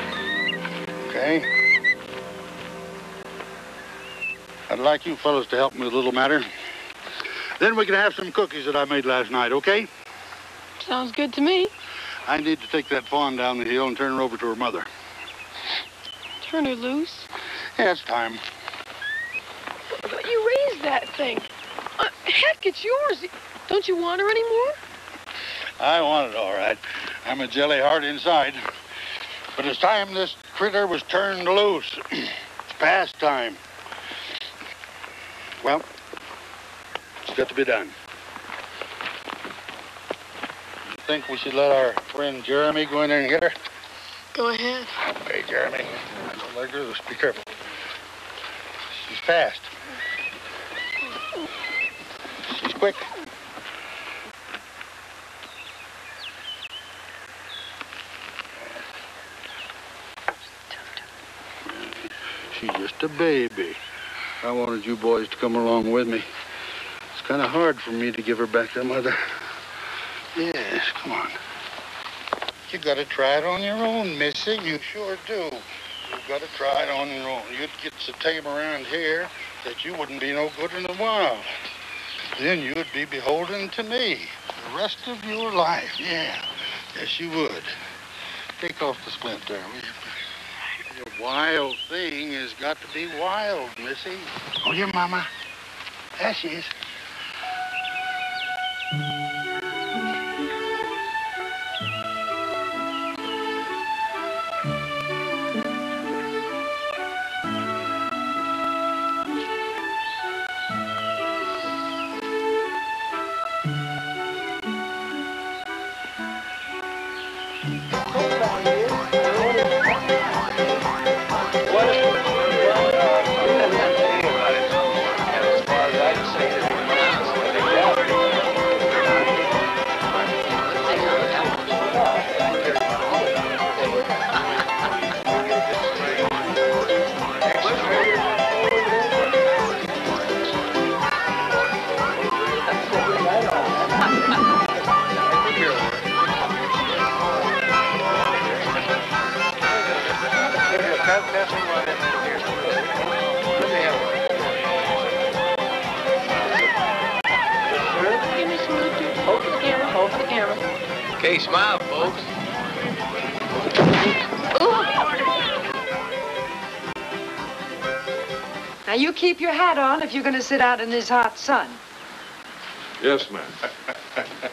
[SPEAKER 7] Okay? I'd like you fellows to help me with a little matter. Then we can have some cookies that I made last night, okay?
[SPEAKER 2] Sounds good to me.
[SPEAKER 7] I need to take that fawn down the hill and turn her over to her mother.
[SPEAKER 2] Turn her loose.
[SPEAKER 7] Yeah, it's time.
[SPEAKER 2] But you raised that thing. Uh, heck, it's yours. Don't you want her anymore?
[SPEAKER 7] I want it all right. I'm a jelly heart inside. But it's time this critter was turned loose. [CLEARS THROAT] it's past time. Well, it's got to be done. You think we should let our friend Jeremy go in there and get her?
[SPEAKER 2] Go ahead.
[SPEAKER 7] Hey, Jeremy. Don't let her loose. Be careful. She's fast. She's quick. She's just a baby. I wanted you boys to come along with me. It's kind of hard for me to give her back to mother. Yes, come on. You gotta try it on your own, Missy. You sure do. You gotta try it on your own. You'd get so tame around here that you wouldn't be no good in the wild. Then you'd be beholden to me the rest of your life. Yeah. Yes, you would. Take off the splint there, will you? Wild thing has got to be wild, Missy. Oh, your mama. There she is.
[SPEAKER 2] Give me some loot. Hold the camera. Hold the camera.
[SPEAKER 4] Okay, smile, folks.
[SPEAKER 11] Now, you keep your hat on if you're going to sit out in this hot sun.
[SPEAKER 1] Yes, ma'am. [LAUGHS]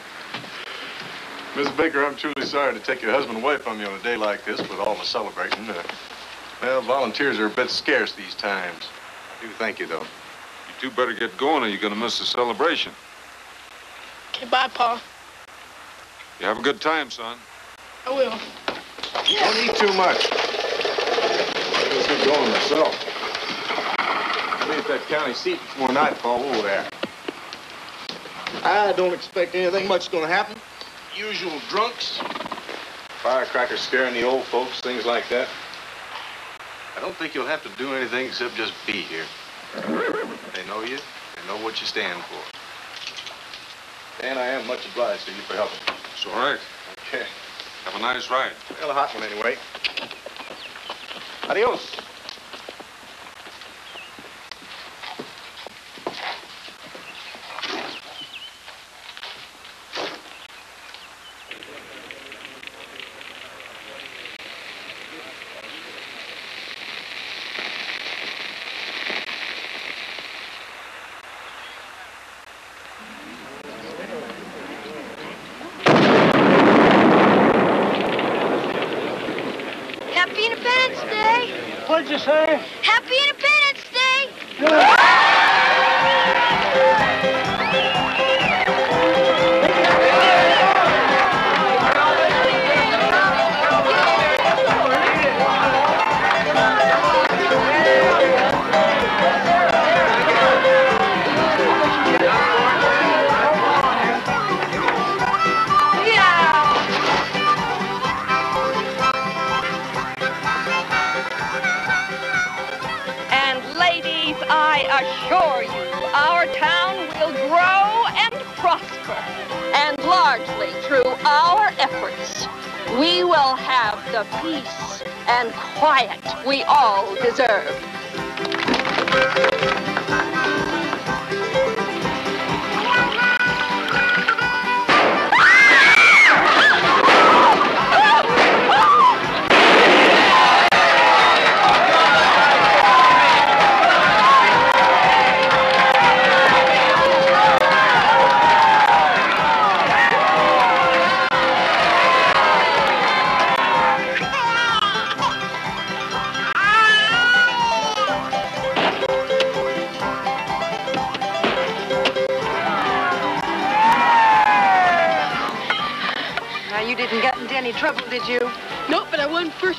[SPEAKER 12] Miss Baker, I'm truly sorry to take your husband away from you on a day like this with all the celebrating. Uh, well, volunteers are a bit scarce these times. I do thank you, though.
[SPEAKER 1] You two better get going or you're going to miss the celebration.
[SPEAKER 2] Okay, bye, Pa.
[SPEAKER 1] You have a good time, son.
[SPEAKER 2] I will.
[SPEAKER 12] Don't eat too much.
[SPEAKER 1] I'll get going myself.
[SPEAKER 12] Be at that county seat before nightfall over there.
[SPEAKER 8] I don't expect anything much is going to happen. Usual drunks.
[SPEAKER 12] Firecrackers scaring the old folks, things like that. I don't think you'll have to do anything except just be here. They know you. They know what you stand for. And I am much obliged to you for helping.
[SPEAKER 1] It's all right.
[SPEAKER 12] Okay.
[SPEAKER 1] Have a nice ride.
[SPEAKER 12] Well, a hot one anyway. Adios.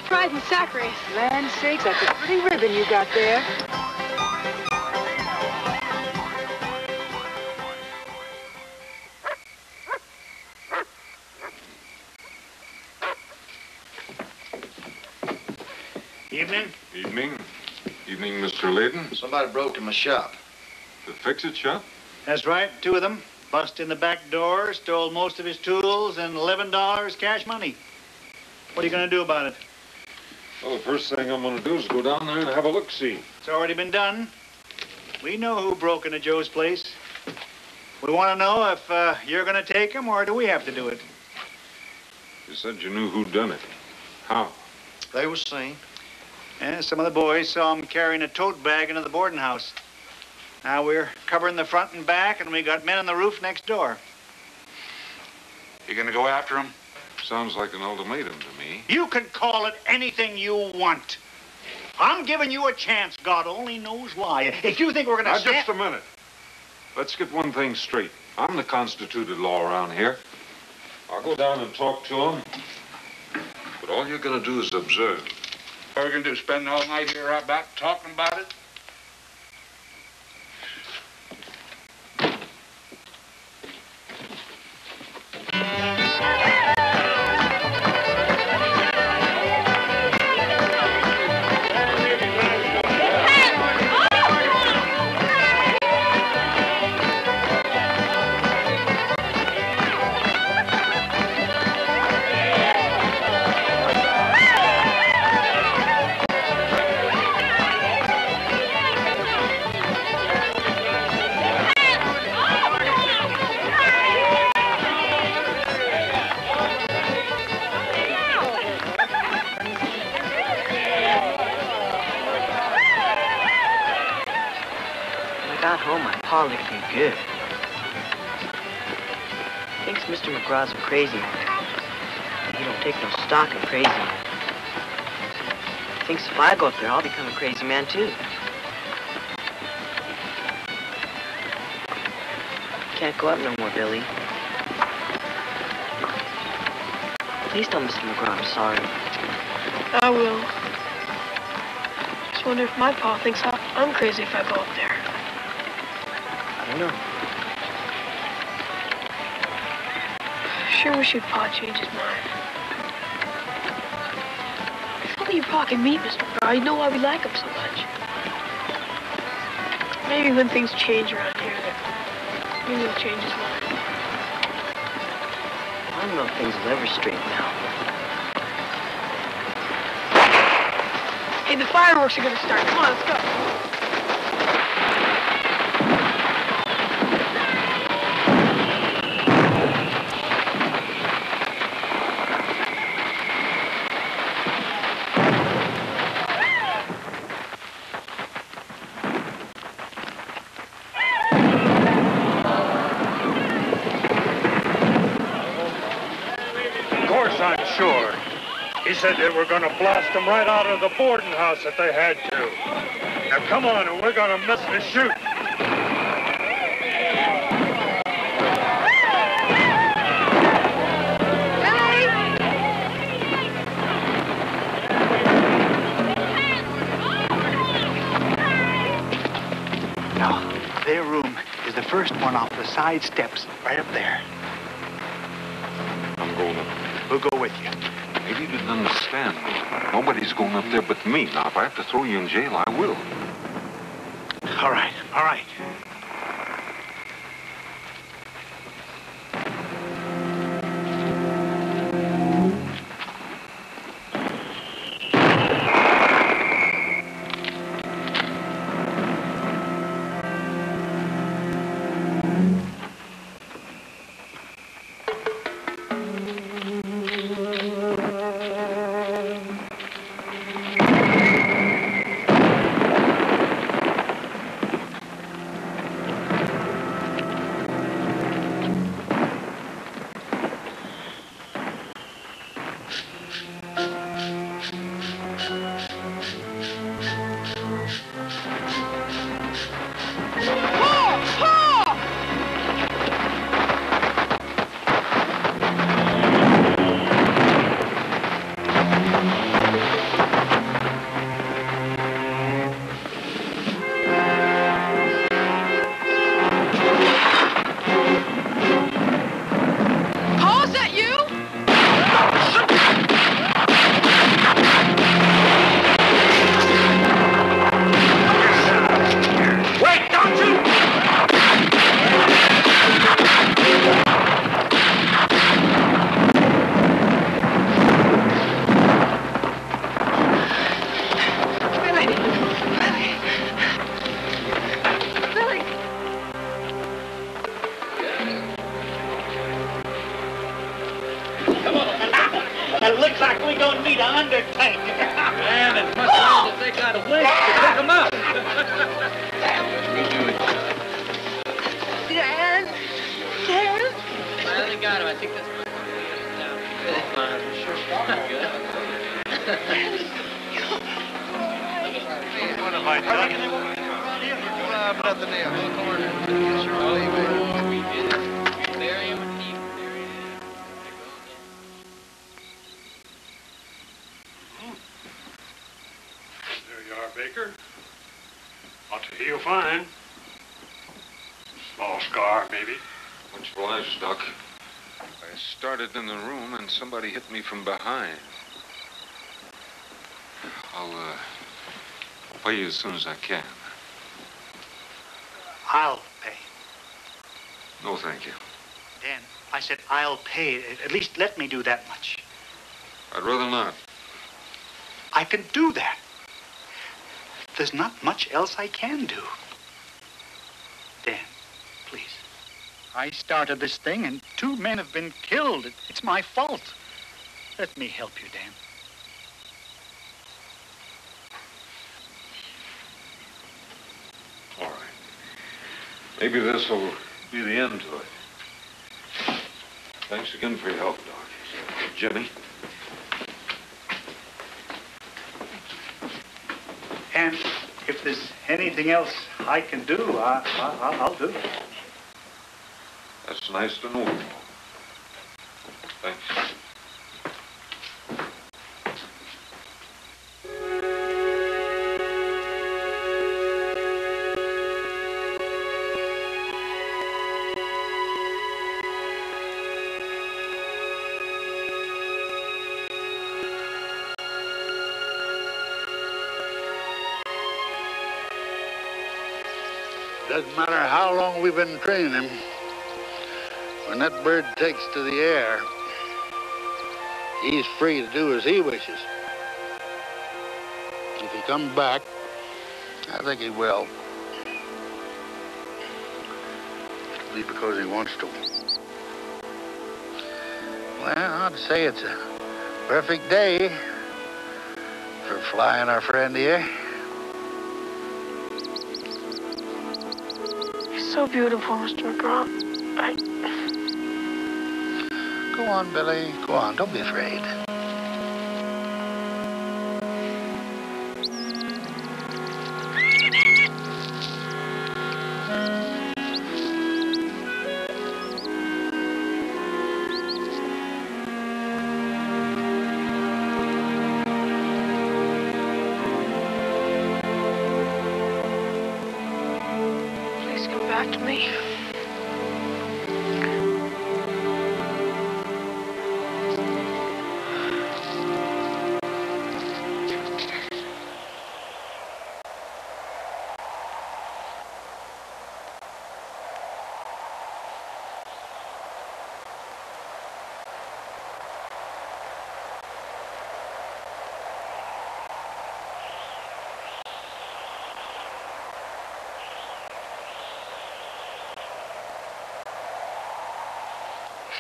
[SPEAKER 2] Prize in sack race.
[SPEAKER 11] Land sakes, that's a pretty ribbon you got there.
[SPEAKER 3] Evening.
[SPEAKER 1] Evening. Evening, Mr. Layton.
[SPEAKER 12] Somebody broke in my shop.
[SPEAKER 1] The fix-it shop?
[SPEAKER 3] That's right, two of them. Bust in the back door, stole most of his tools, and $11 cash money. What are you going to do about it?
[SPEAKER 1] Well, the first thing I'm gonna do is go down there and have a look-see.
[SPEAKER 3] It's already been done. We know who broke into Joe's place. We want to know if uh, you're going to take him, or do we have to do it?
[SPEAKER 1] You said you knew who done it. How?
[SPEAKER 12] They were seen.
[SPEAKER 3] Yeah, some of the boys saw him carrying a tote bag into the boarding house. Now we're covering the front and back, and we got men on the roof next door.
[SPEAKER 7] You gonna go after him?
[SPEAKER 1] Sounds like an ultimatum to me.
[SPEAKER 3] You can call it anything you want. I'm giving you a chance. God only knows why. If you think we're going to
[SPEAKER 1] just a minute. Let's get one thing straight. I'm the constituted law around here. I'll go down and talk to him. But all you're gonna do is observe.
[SPEAKER 7] What are we gonna do? Spend the whole night here right back talking about it?
[SPEAKER 6] Crazy. He don't take no stock in crazy. Thinks if I go up there, I'll become a crazy man too. Can't go up no more, Billy. Please tell Mr. McGraw I'm sorry.
[SPEAKER 2] I will. Just wonder if my pa thinks I'm crazy if I go up there.
[SPEAKER 6] I don't know.
[SPEAKER 2] Sure your pa change his mind. If only your pa can meet Mr. McGraw, he'd know why we like him so much. Maybe when things change around here, maybe he'll change his mind.
[SPEAKER 6] I don't know if things will ever straighten out.
[SPEAKER 2] Hey, the fireworks are gonna start. Come on, let's go.
[SPEAKER 13] Of course I'm sure. He said they were going to blast them right out of the boarding house if they had to. Now come on, or we're going to miss the shoot.
[SPEAKER 3] Now, their room is the first one off the side steps, right up there.
[SPEAKER 1] I'm going up.
[SPEAKER 3] We'll go with you.
[SPEAKER 1] Didn't understand. Nobody's going up there but me. Now, if I have to throw you in jail, I will.
[SPEAKER 3] All right.
[SPEAKER 1] Hit me from behind. I'll, uh, pay you as soon as I can.
[SPEAKER 3] I'll pay.
[SPEAKER 1] No, thank you.
[SPEAKER 3] Dan, I said I'll pay. At least let me do that much.
[SPEAKER 1] I'd rather not.
[SPEAKER 3] I can do that. There's not much else I can do. Dan, please. I started this thing, and two men have been killed. It's my fault. Let me help you, Dan.
[SPEAKER 1] All right. Maybe this will be the end to it. Thanks again for your help, Doc. Jimmy?
[SPEAKER 3] And if there's anything else I can do, I, I, I'll do it.
[SPEAKER 1] That's nice to know.
[SPEAKER 7] How long we've been training him. When that bird takes to the air, he's free to do as he wishes. If he comes back, I think he will. It'll be because he wants to. Well, I'd say it's a perfect day for flying our friend here.
[SPEAKER 2] So beautiful, Mr. McGraw. I,
[SPEAKER 7] Go on, Billy. Go on. Don't be afraid.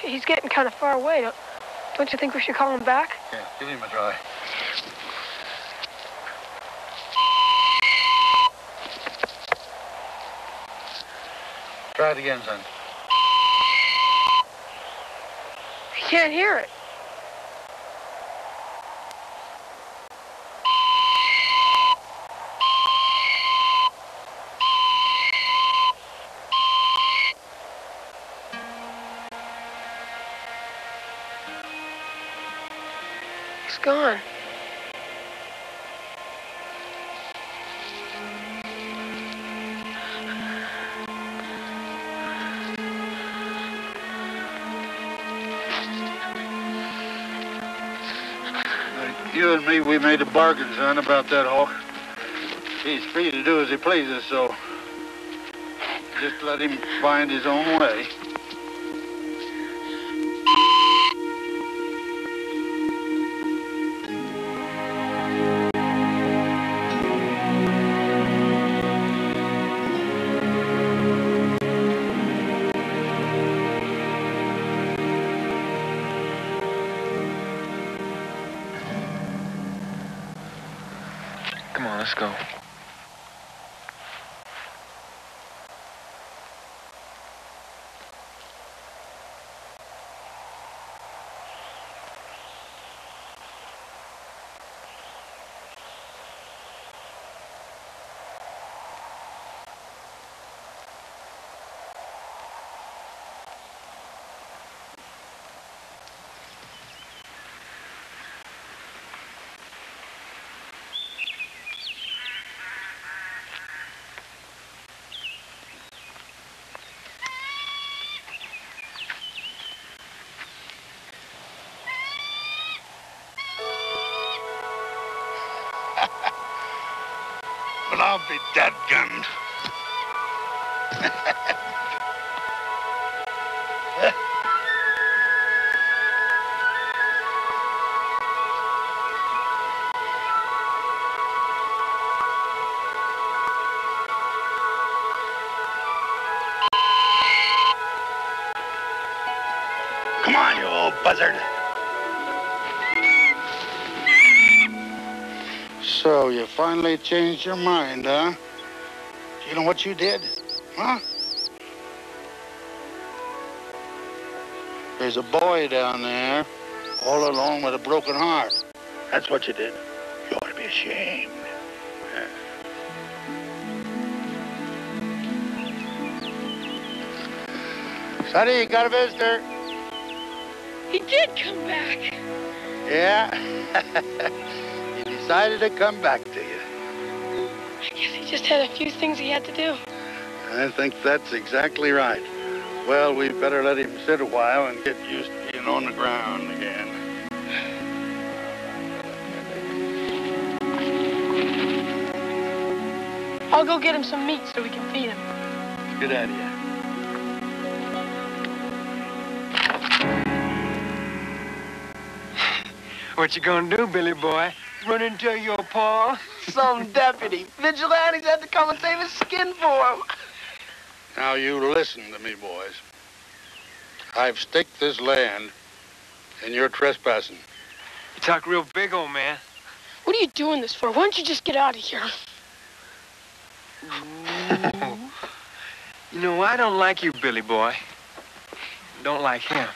[SPEAKER 2] He's getting kind of far away. Don't, don't you think we should call him back?
[SPEAKER 7] Yeah, give him a try. Try it again, son.
[SPEAKER 2] He can't hear it.
[SPEAKER 7] Made a bargain, son, about that hawk. He's free to do as he pleases, so just let him find his own way. Be dadgummed. [LAUGHS] finally changed your mind, huh? You know what you did? Huh? There's a boy down there, all alone with a broken heart. That's what you did. You ought to be ashamed. Sonny, you got a visitor.
[SPEAKER 2] He did come back.
[SPEAKER 7] Yeah. [LAUGHS] he decided to come back
[SPEAKER 2] just had a few things he had to do.
[SPEAKER 7] I think that's exactly right. Well, we better let him sit a while and get used to being on the ground again.
[SPEAKER 2] I'll go get him some meat so we can feed him.
[SPEAKER 7] Good idea.
[SPEAKER 4] What you gonna do, Billy boy? Run into your paw?
[SPEAKER 5] Some deputy. Vigilantes had to come and save his skin for him.
[SPEAKER 7] Now you listen to me, boys. I've staked this land, and you're trespassing.
[SPEAKER 4] You talk real big, old man.
[SPEAKER 2] What are you doing this for? Why don't you just get out of here?
[SPEAKER 4] You know, I don't like you, Billy boy. Don't like him.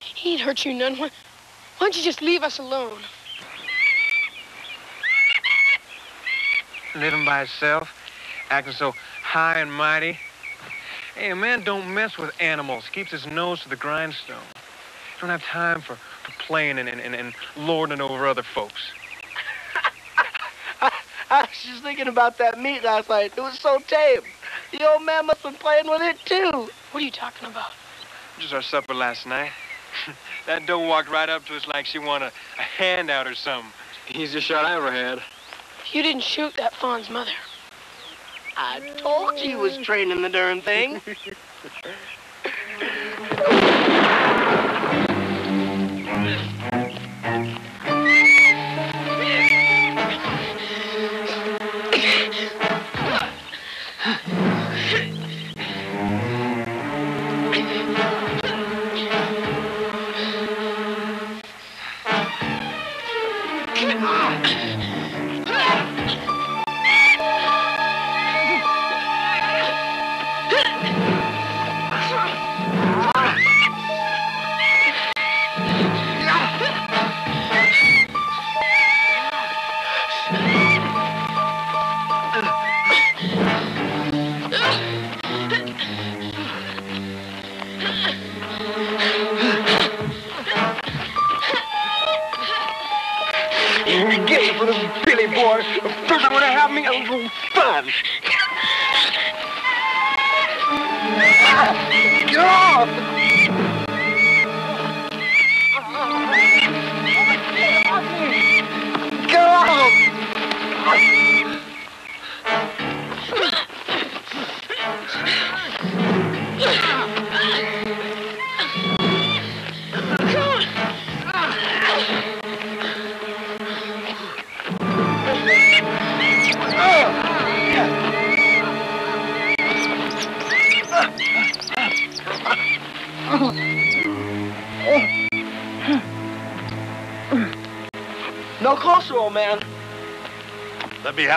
[SPEAKER 2] He ain't hurt you none. Why, why don't you just leave us alone?
[SPEAKER 4] Living by itself, acting so high and mighty. Hey, a man don't mess with animals. Keeps his nose to the grindstone. Don't have time for, for playing and, and, and, and lording over other folks. [LAUGHS]
[SPEAKER 5] I was just thinking about that meat last night. It was so tame. The old man must have been playing with it, too.
[SPEAKER 2] What are you talking about?
[SPEAKER 4] Just our supper last night. [LAUGHS] that doe walked right up to us like she wanted a handout or something. Easiest shot I ever had.
[SPEAKER 2] You didn't shoot that fawn's mother.
[SPEAKER 5] I told you he was training the darn thing. [LAUGHS]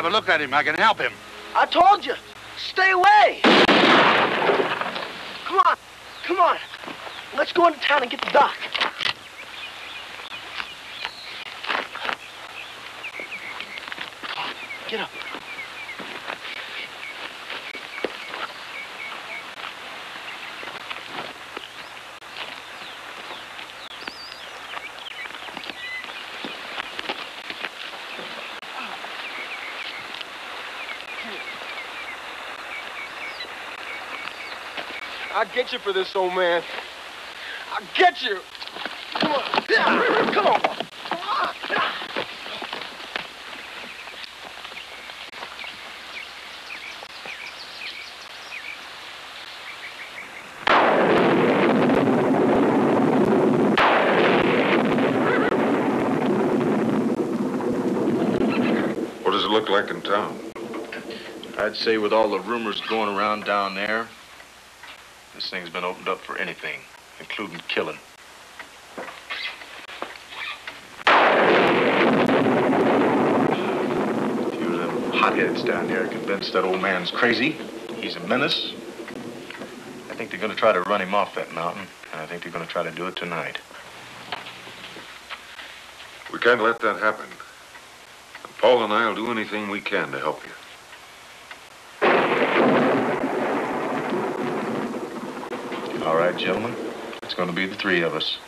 [SPEAKER 4] have a
[SPEAKER 7] look at him. I can help him.
[SPEAKER 5] I told you, stay away. Come on, come on. Let's go into town and get the doc. Get up.
[SPEAKER 4] I'll get you for this, old man. I'll get you.
[SPEAKER 5] Come on. Yeah, Come on. Come on.
[SPEAKER 1] What does it look like in town?
[SPEAKER 8] I'd say with all the rumors going around down there, this thing's been opened up for anything, including killing. A few of them hotheads down there are convinced that old man's crazy. He's a menace. I think they're going to try to run him off that mountain, and I think they're going to try to do it tonight.
[SPEAKER 1] We can't let that happen. Paul and I will do anything we can to help you.
[SPEAKER 8] All right, gentlemen. It's going to be the three of us.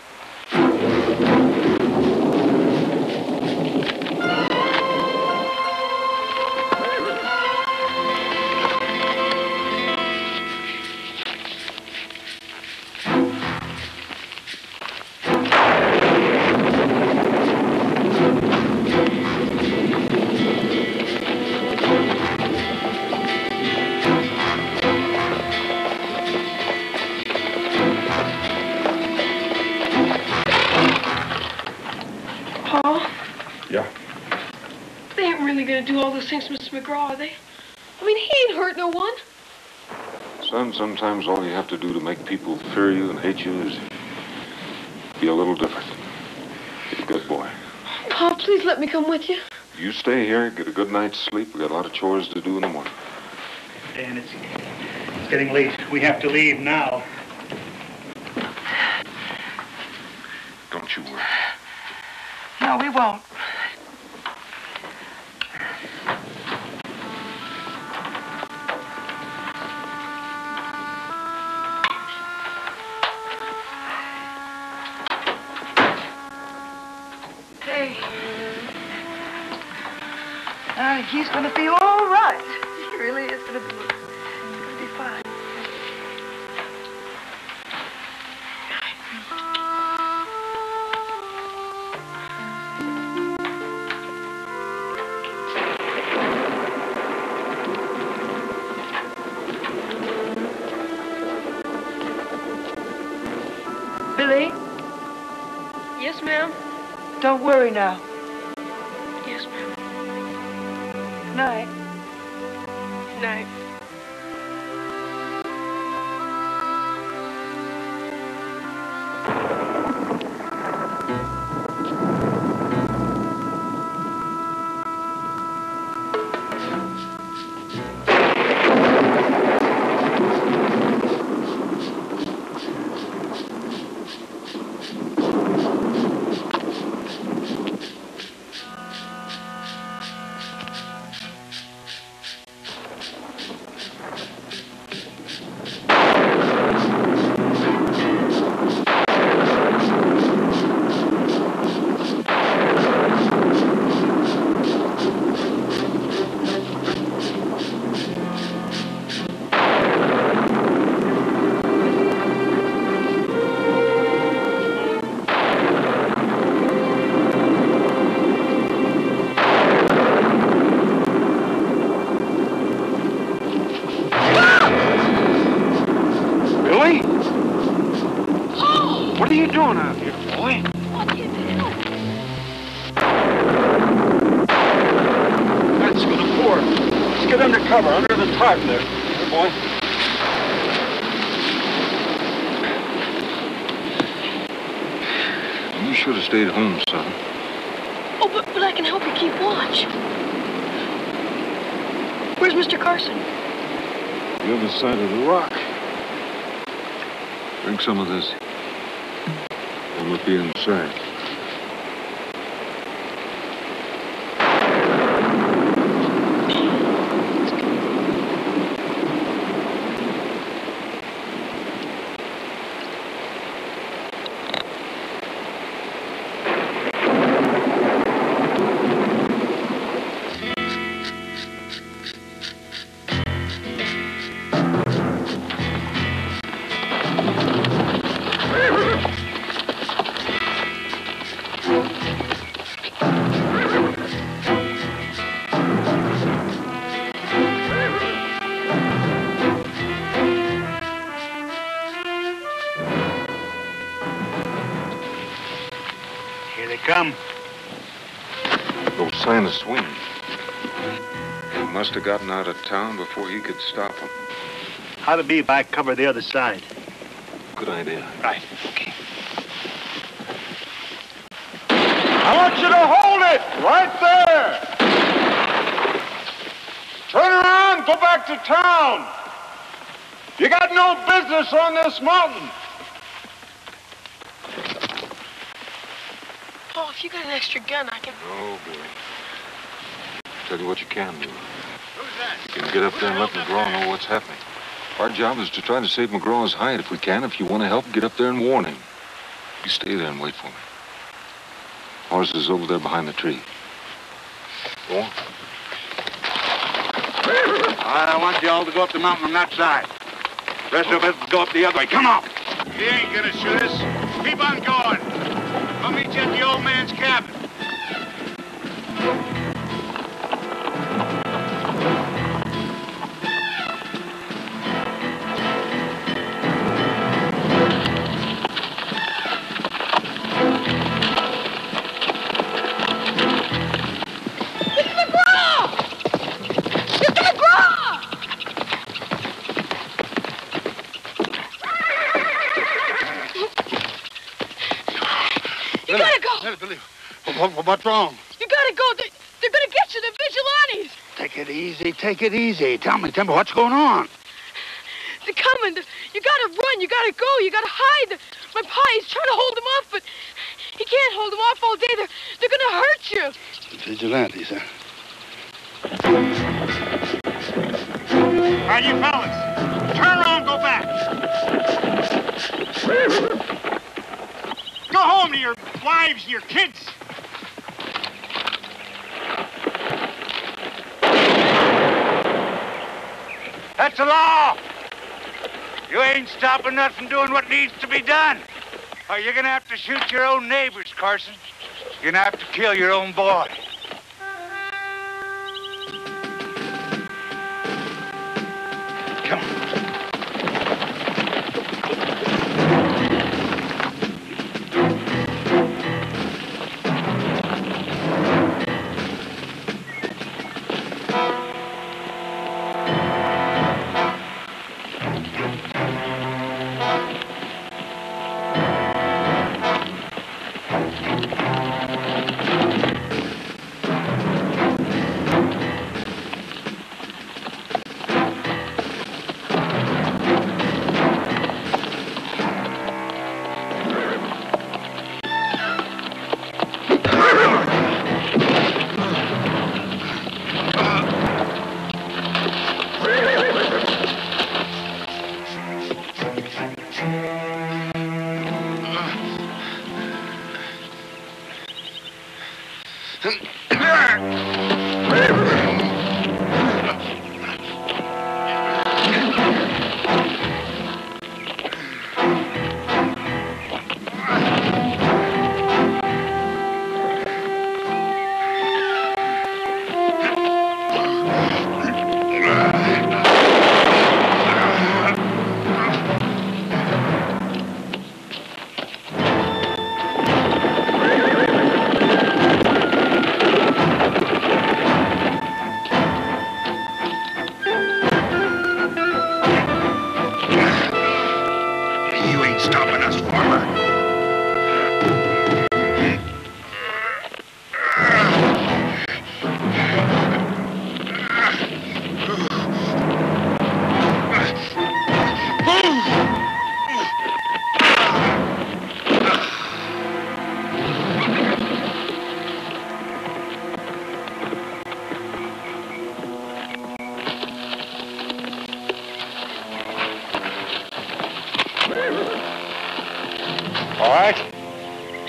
[SPEAKER 1] Sometimes all you have to do to make people fear you and hate you is be a little different. Be a good boy.
[SPEAKER 14] Pa, please let me come with you.
[SPEAKER 1] You stay here, get a good night's sleep. We got a lot of chores to do in the morning.
[SPEAKER 11] Dan, it's, it's getting late. We have to leave now.
[SPEAKER 1] Worry
[SPEAKER 2] now.
[SPEAKER 1] Side of the rock. Drink some of this. I'll look you inside. Before he could stop him.
[SPEAKER 3] How'd it be if I cover the other side?
[SPEAKER 1] Good idea.
[SPEAKER 3] Right. Okay.
[SPEAKER 13] I want you to hold it right there. Turn around, go back to town. You got no business on this mountain.
[SPEAKER 2] Paul, if you got an extra gun, I can.
[SPEAKER 1] Oh, boy. Tell you what you can do. You can get up there and let McGraw know what's happening. Our job is to try to save McGraw's hide if we can. If you want to help, get up there and warn him. You stay there and wait for me. Horse is over there behind the tree. Go on.
[SPEAKER 7] I want you all to go up the mountain on that side. Rest of us go up the other way. Come on.
[SPEAKER 3] He ain't gonna shoot us. Keep on going. I'll meet you at the old man's cabin.
[SPEAKER 7] What, what's wrong?
[SPEAKER 15] You gotta go! They, they're gonna get you, the vigilantes!
[SPEAKER 7] Take it easy, take it easy. Tell me, Timber, what's going on?
[SPEAKER 2] They're coming. They're- You gotta run. You gotta go. You gotta hide. My pa, he's trying to hold them off, but he can't hold them off all day. They're, they're gonna hurt you.
[SPEAKER 7] Vigilantes, huh?
[SPEAKER 3] All right, you fellas. Turn around, go back. Go home to your wives your kids. That's the law. You ain't stopping us from doing what needs to be done. Or you're gonna have to shoot your own neighbors, Carson. You're gonna have to kill your own boy.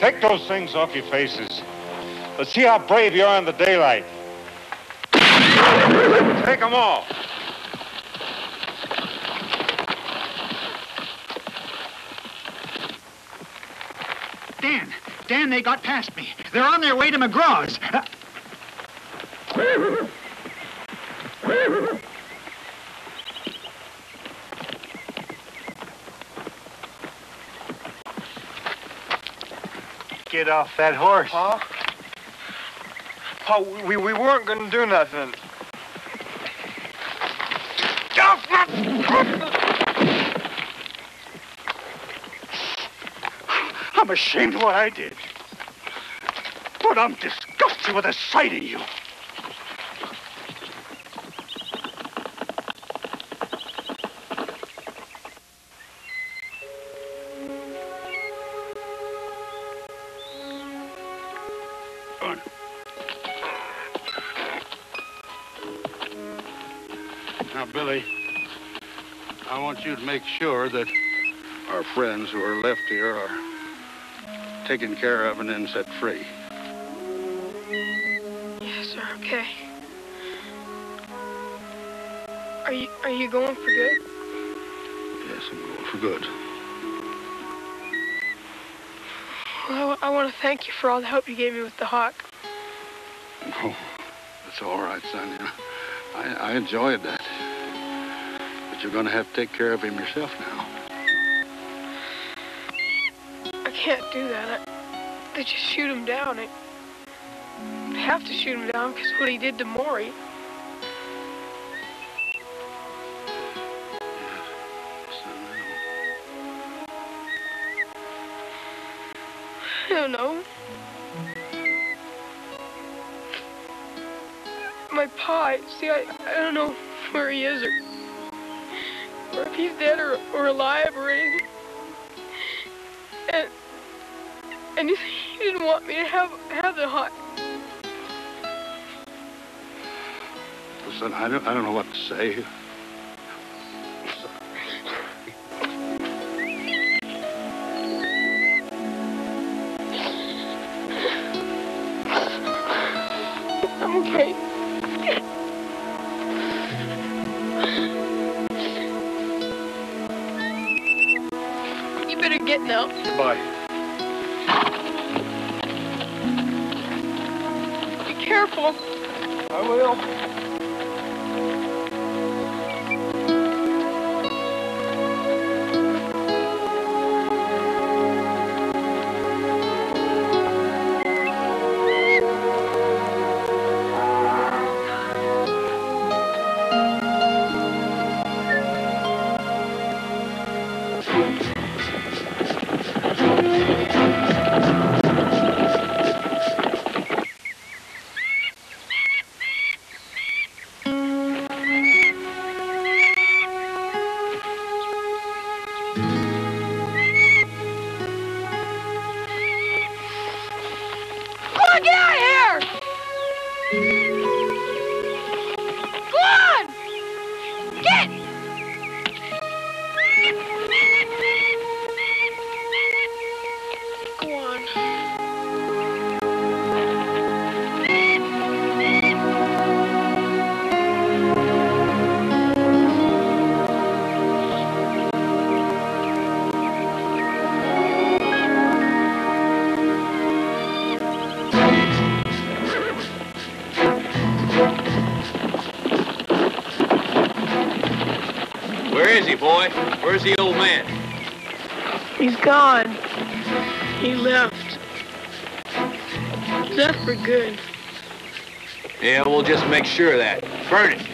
[SPEAKER 13] Take those things off your faces. Let's see how brave you are in the daylight. Take them off.
[SPEAKER 3] Dan, Dan, they got past me. They're on their way to McGraw's. Uh, Get off that horse.
[SPEAKER 4] Huh? Oh, we, we weren't gonna do nothing.
[SPEAKER 7] I'm ashamed of what I did. But I'm disgusted with the sight of you. I want you to make sure that our friends who are left here are taken care of and then set free.
[SPEAKER 2] Yes, sir. Okay. Are you are you going for good?
[SPEAKER 7] Yes, I'm going for good.
[SPEAKER 2] Well, I, want to thank you for all the help you gave me with the hawk.
[SPEAKER 7] Oh, that's all right, son. I, I enjoyed that. But you're going to have to take care of him yourself now.
[SPEAKER 2] I can't do that. I, they just shoot him down. I have to shoot him down because what he did to Maury. I don't know. My pa, see, I, I don't know where he is or, he's dead or, or alive or anything. And, and he, he didn't want me to have, have the hot.
[SPEAKER 7] Listen, I don't, I don't know what to say.
[SPEAKER 2] Get now.
[SPEAKER 7] Goodbye.
[SPEAKER 2] Be careful.
[SPEAKER 4] I will.
[SPEAKER 2] Gone. He left. Left for good.
[SPEAKER 4] Yeah, we'll just make sure of that. Burn it.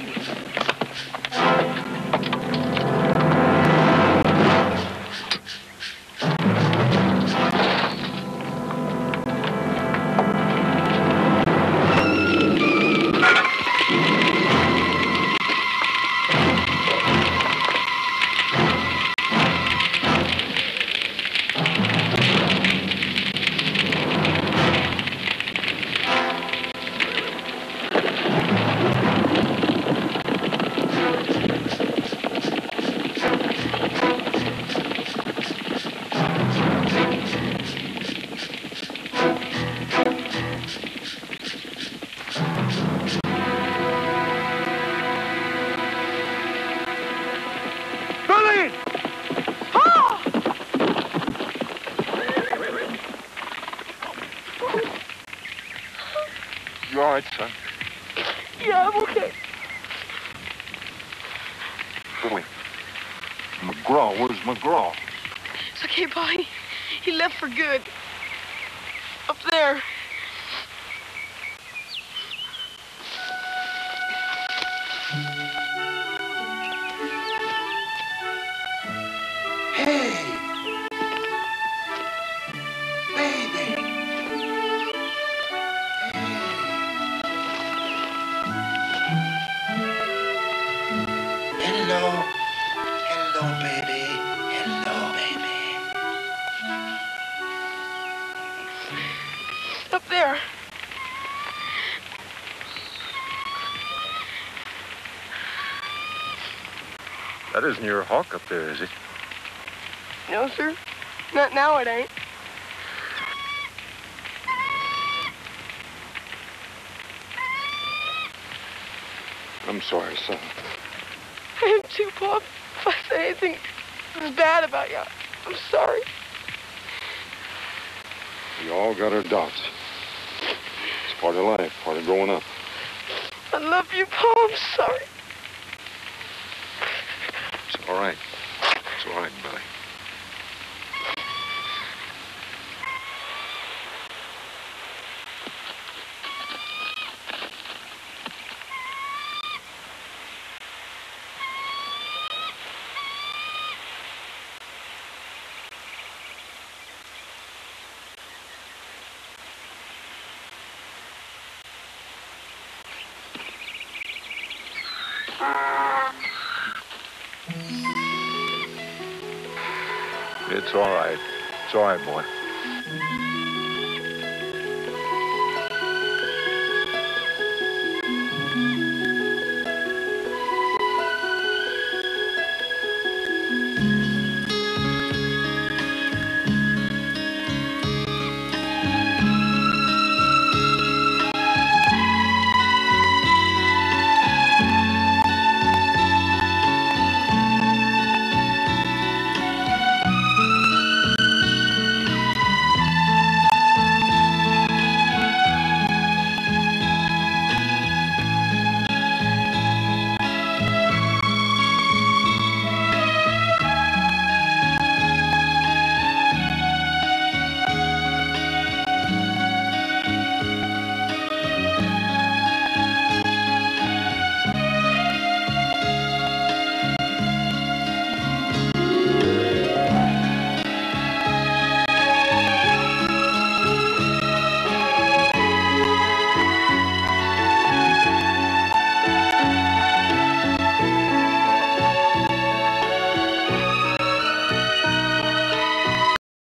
[SPEAKER 1] That isn't your hawk up there, is it?
[SPEAKER 2] No, sir. Not now, it ain't.
[SPEAKER 1] I'm sorry, son.
[SPEAKER 2] I am too, Pa. If I say anything bad about you, I'm sorry.
[SPEAKER 1] We all got our doubts. It's part of life, part of growing up.
[SPEAKER 2] I love you, Pa. I'm sorry.
[SPEAKER 1] All right. Boy.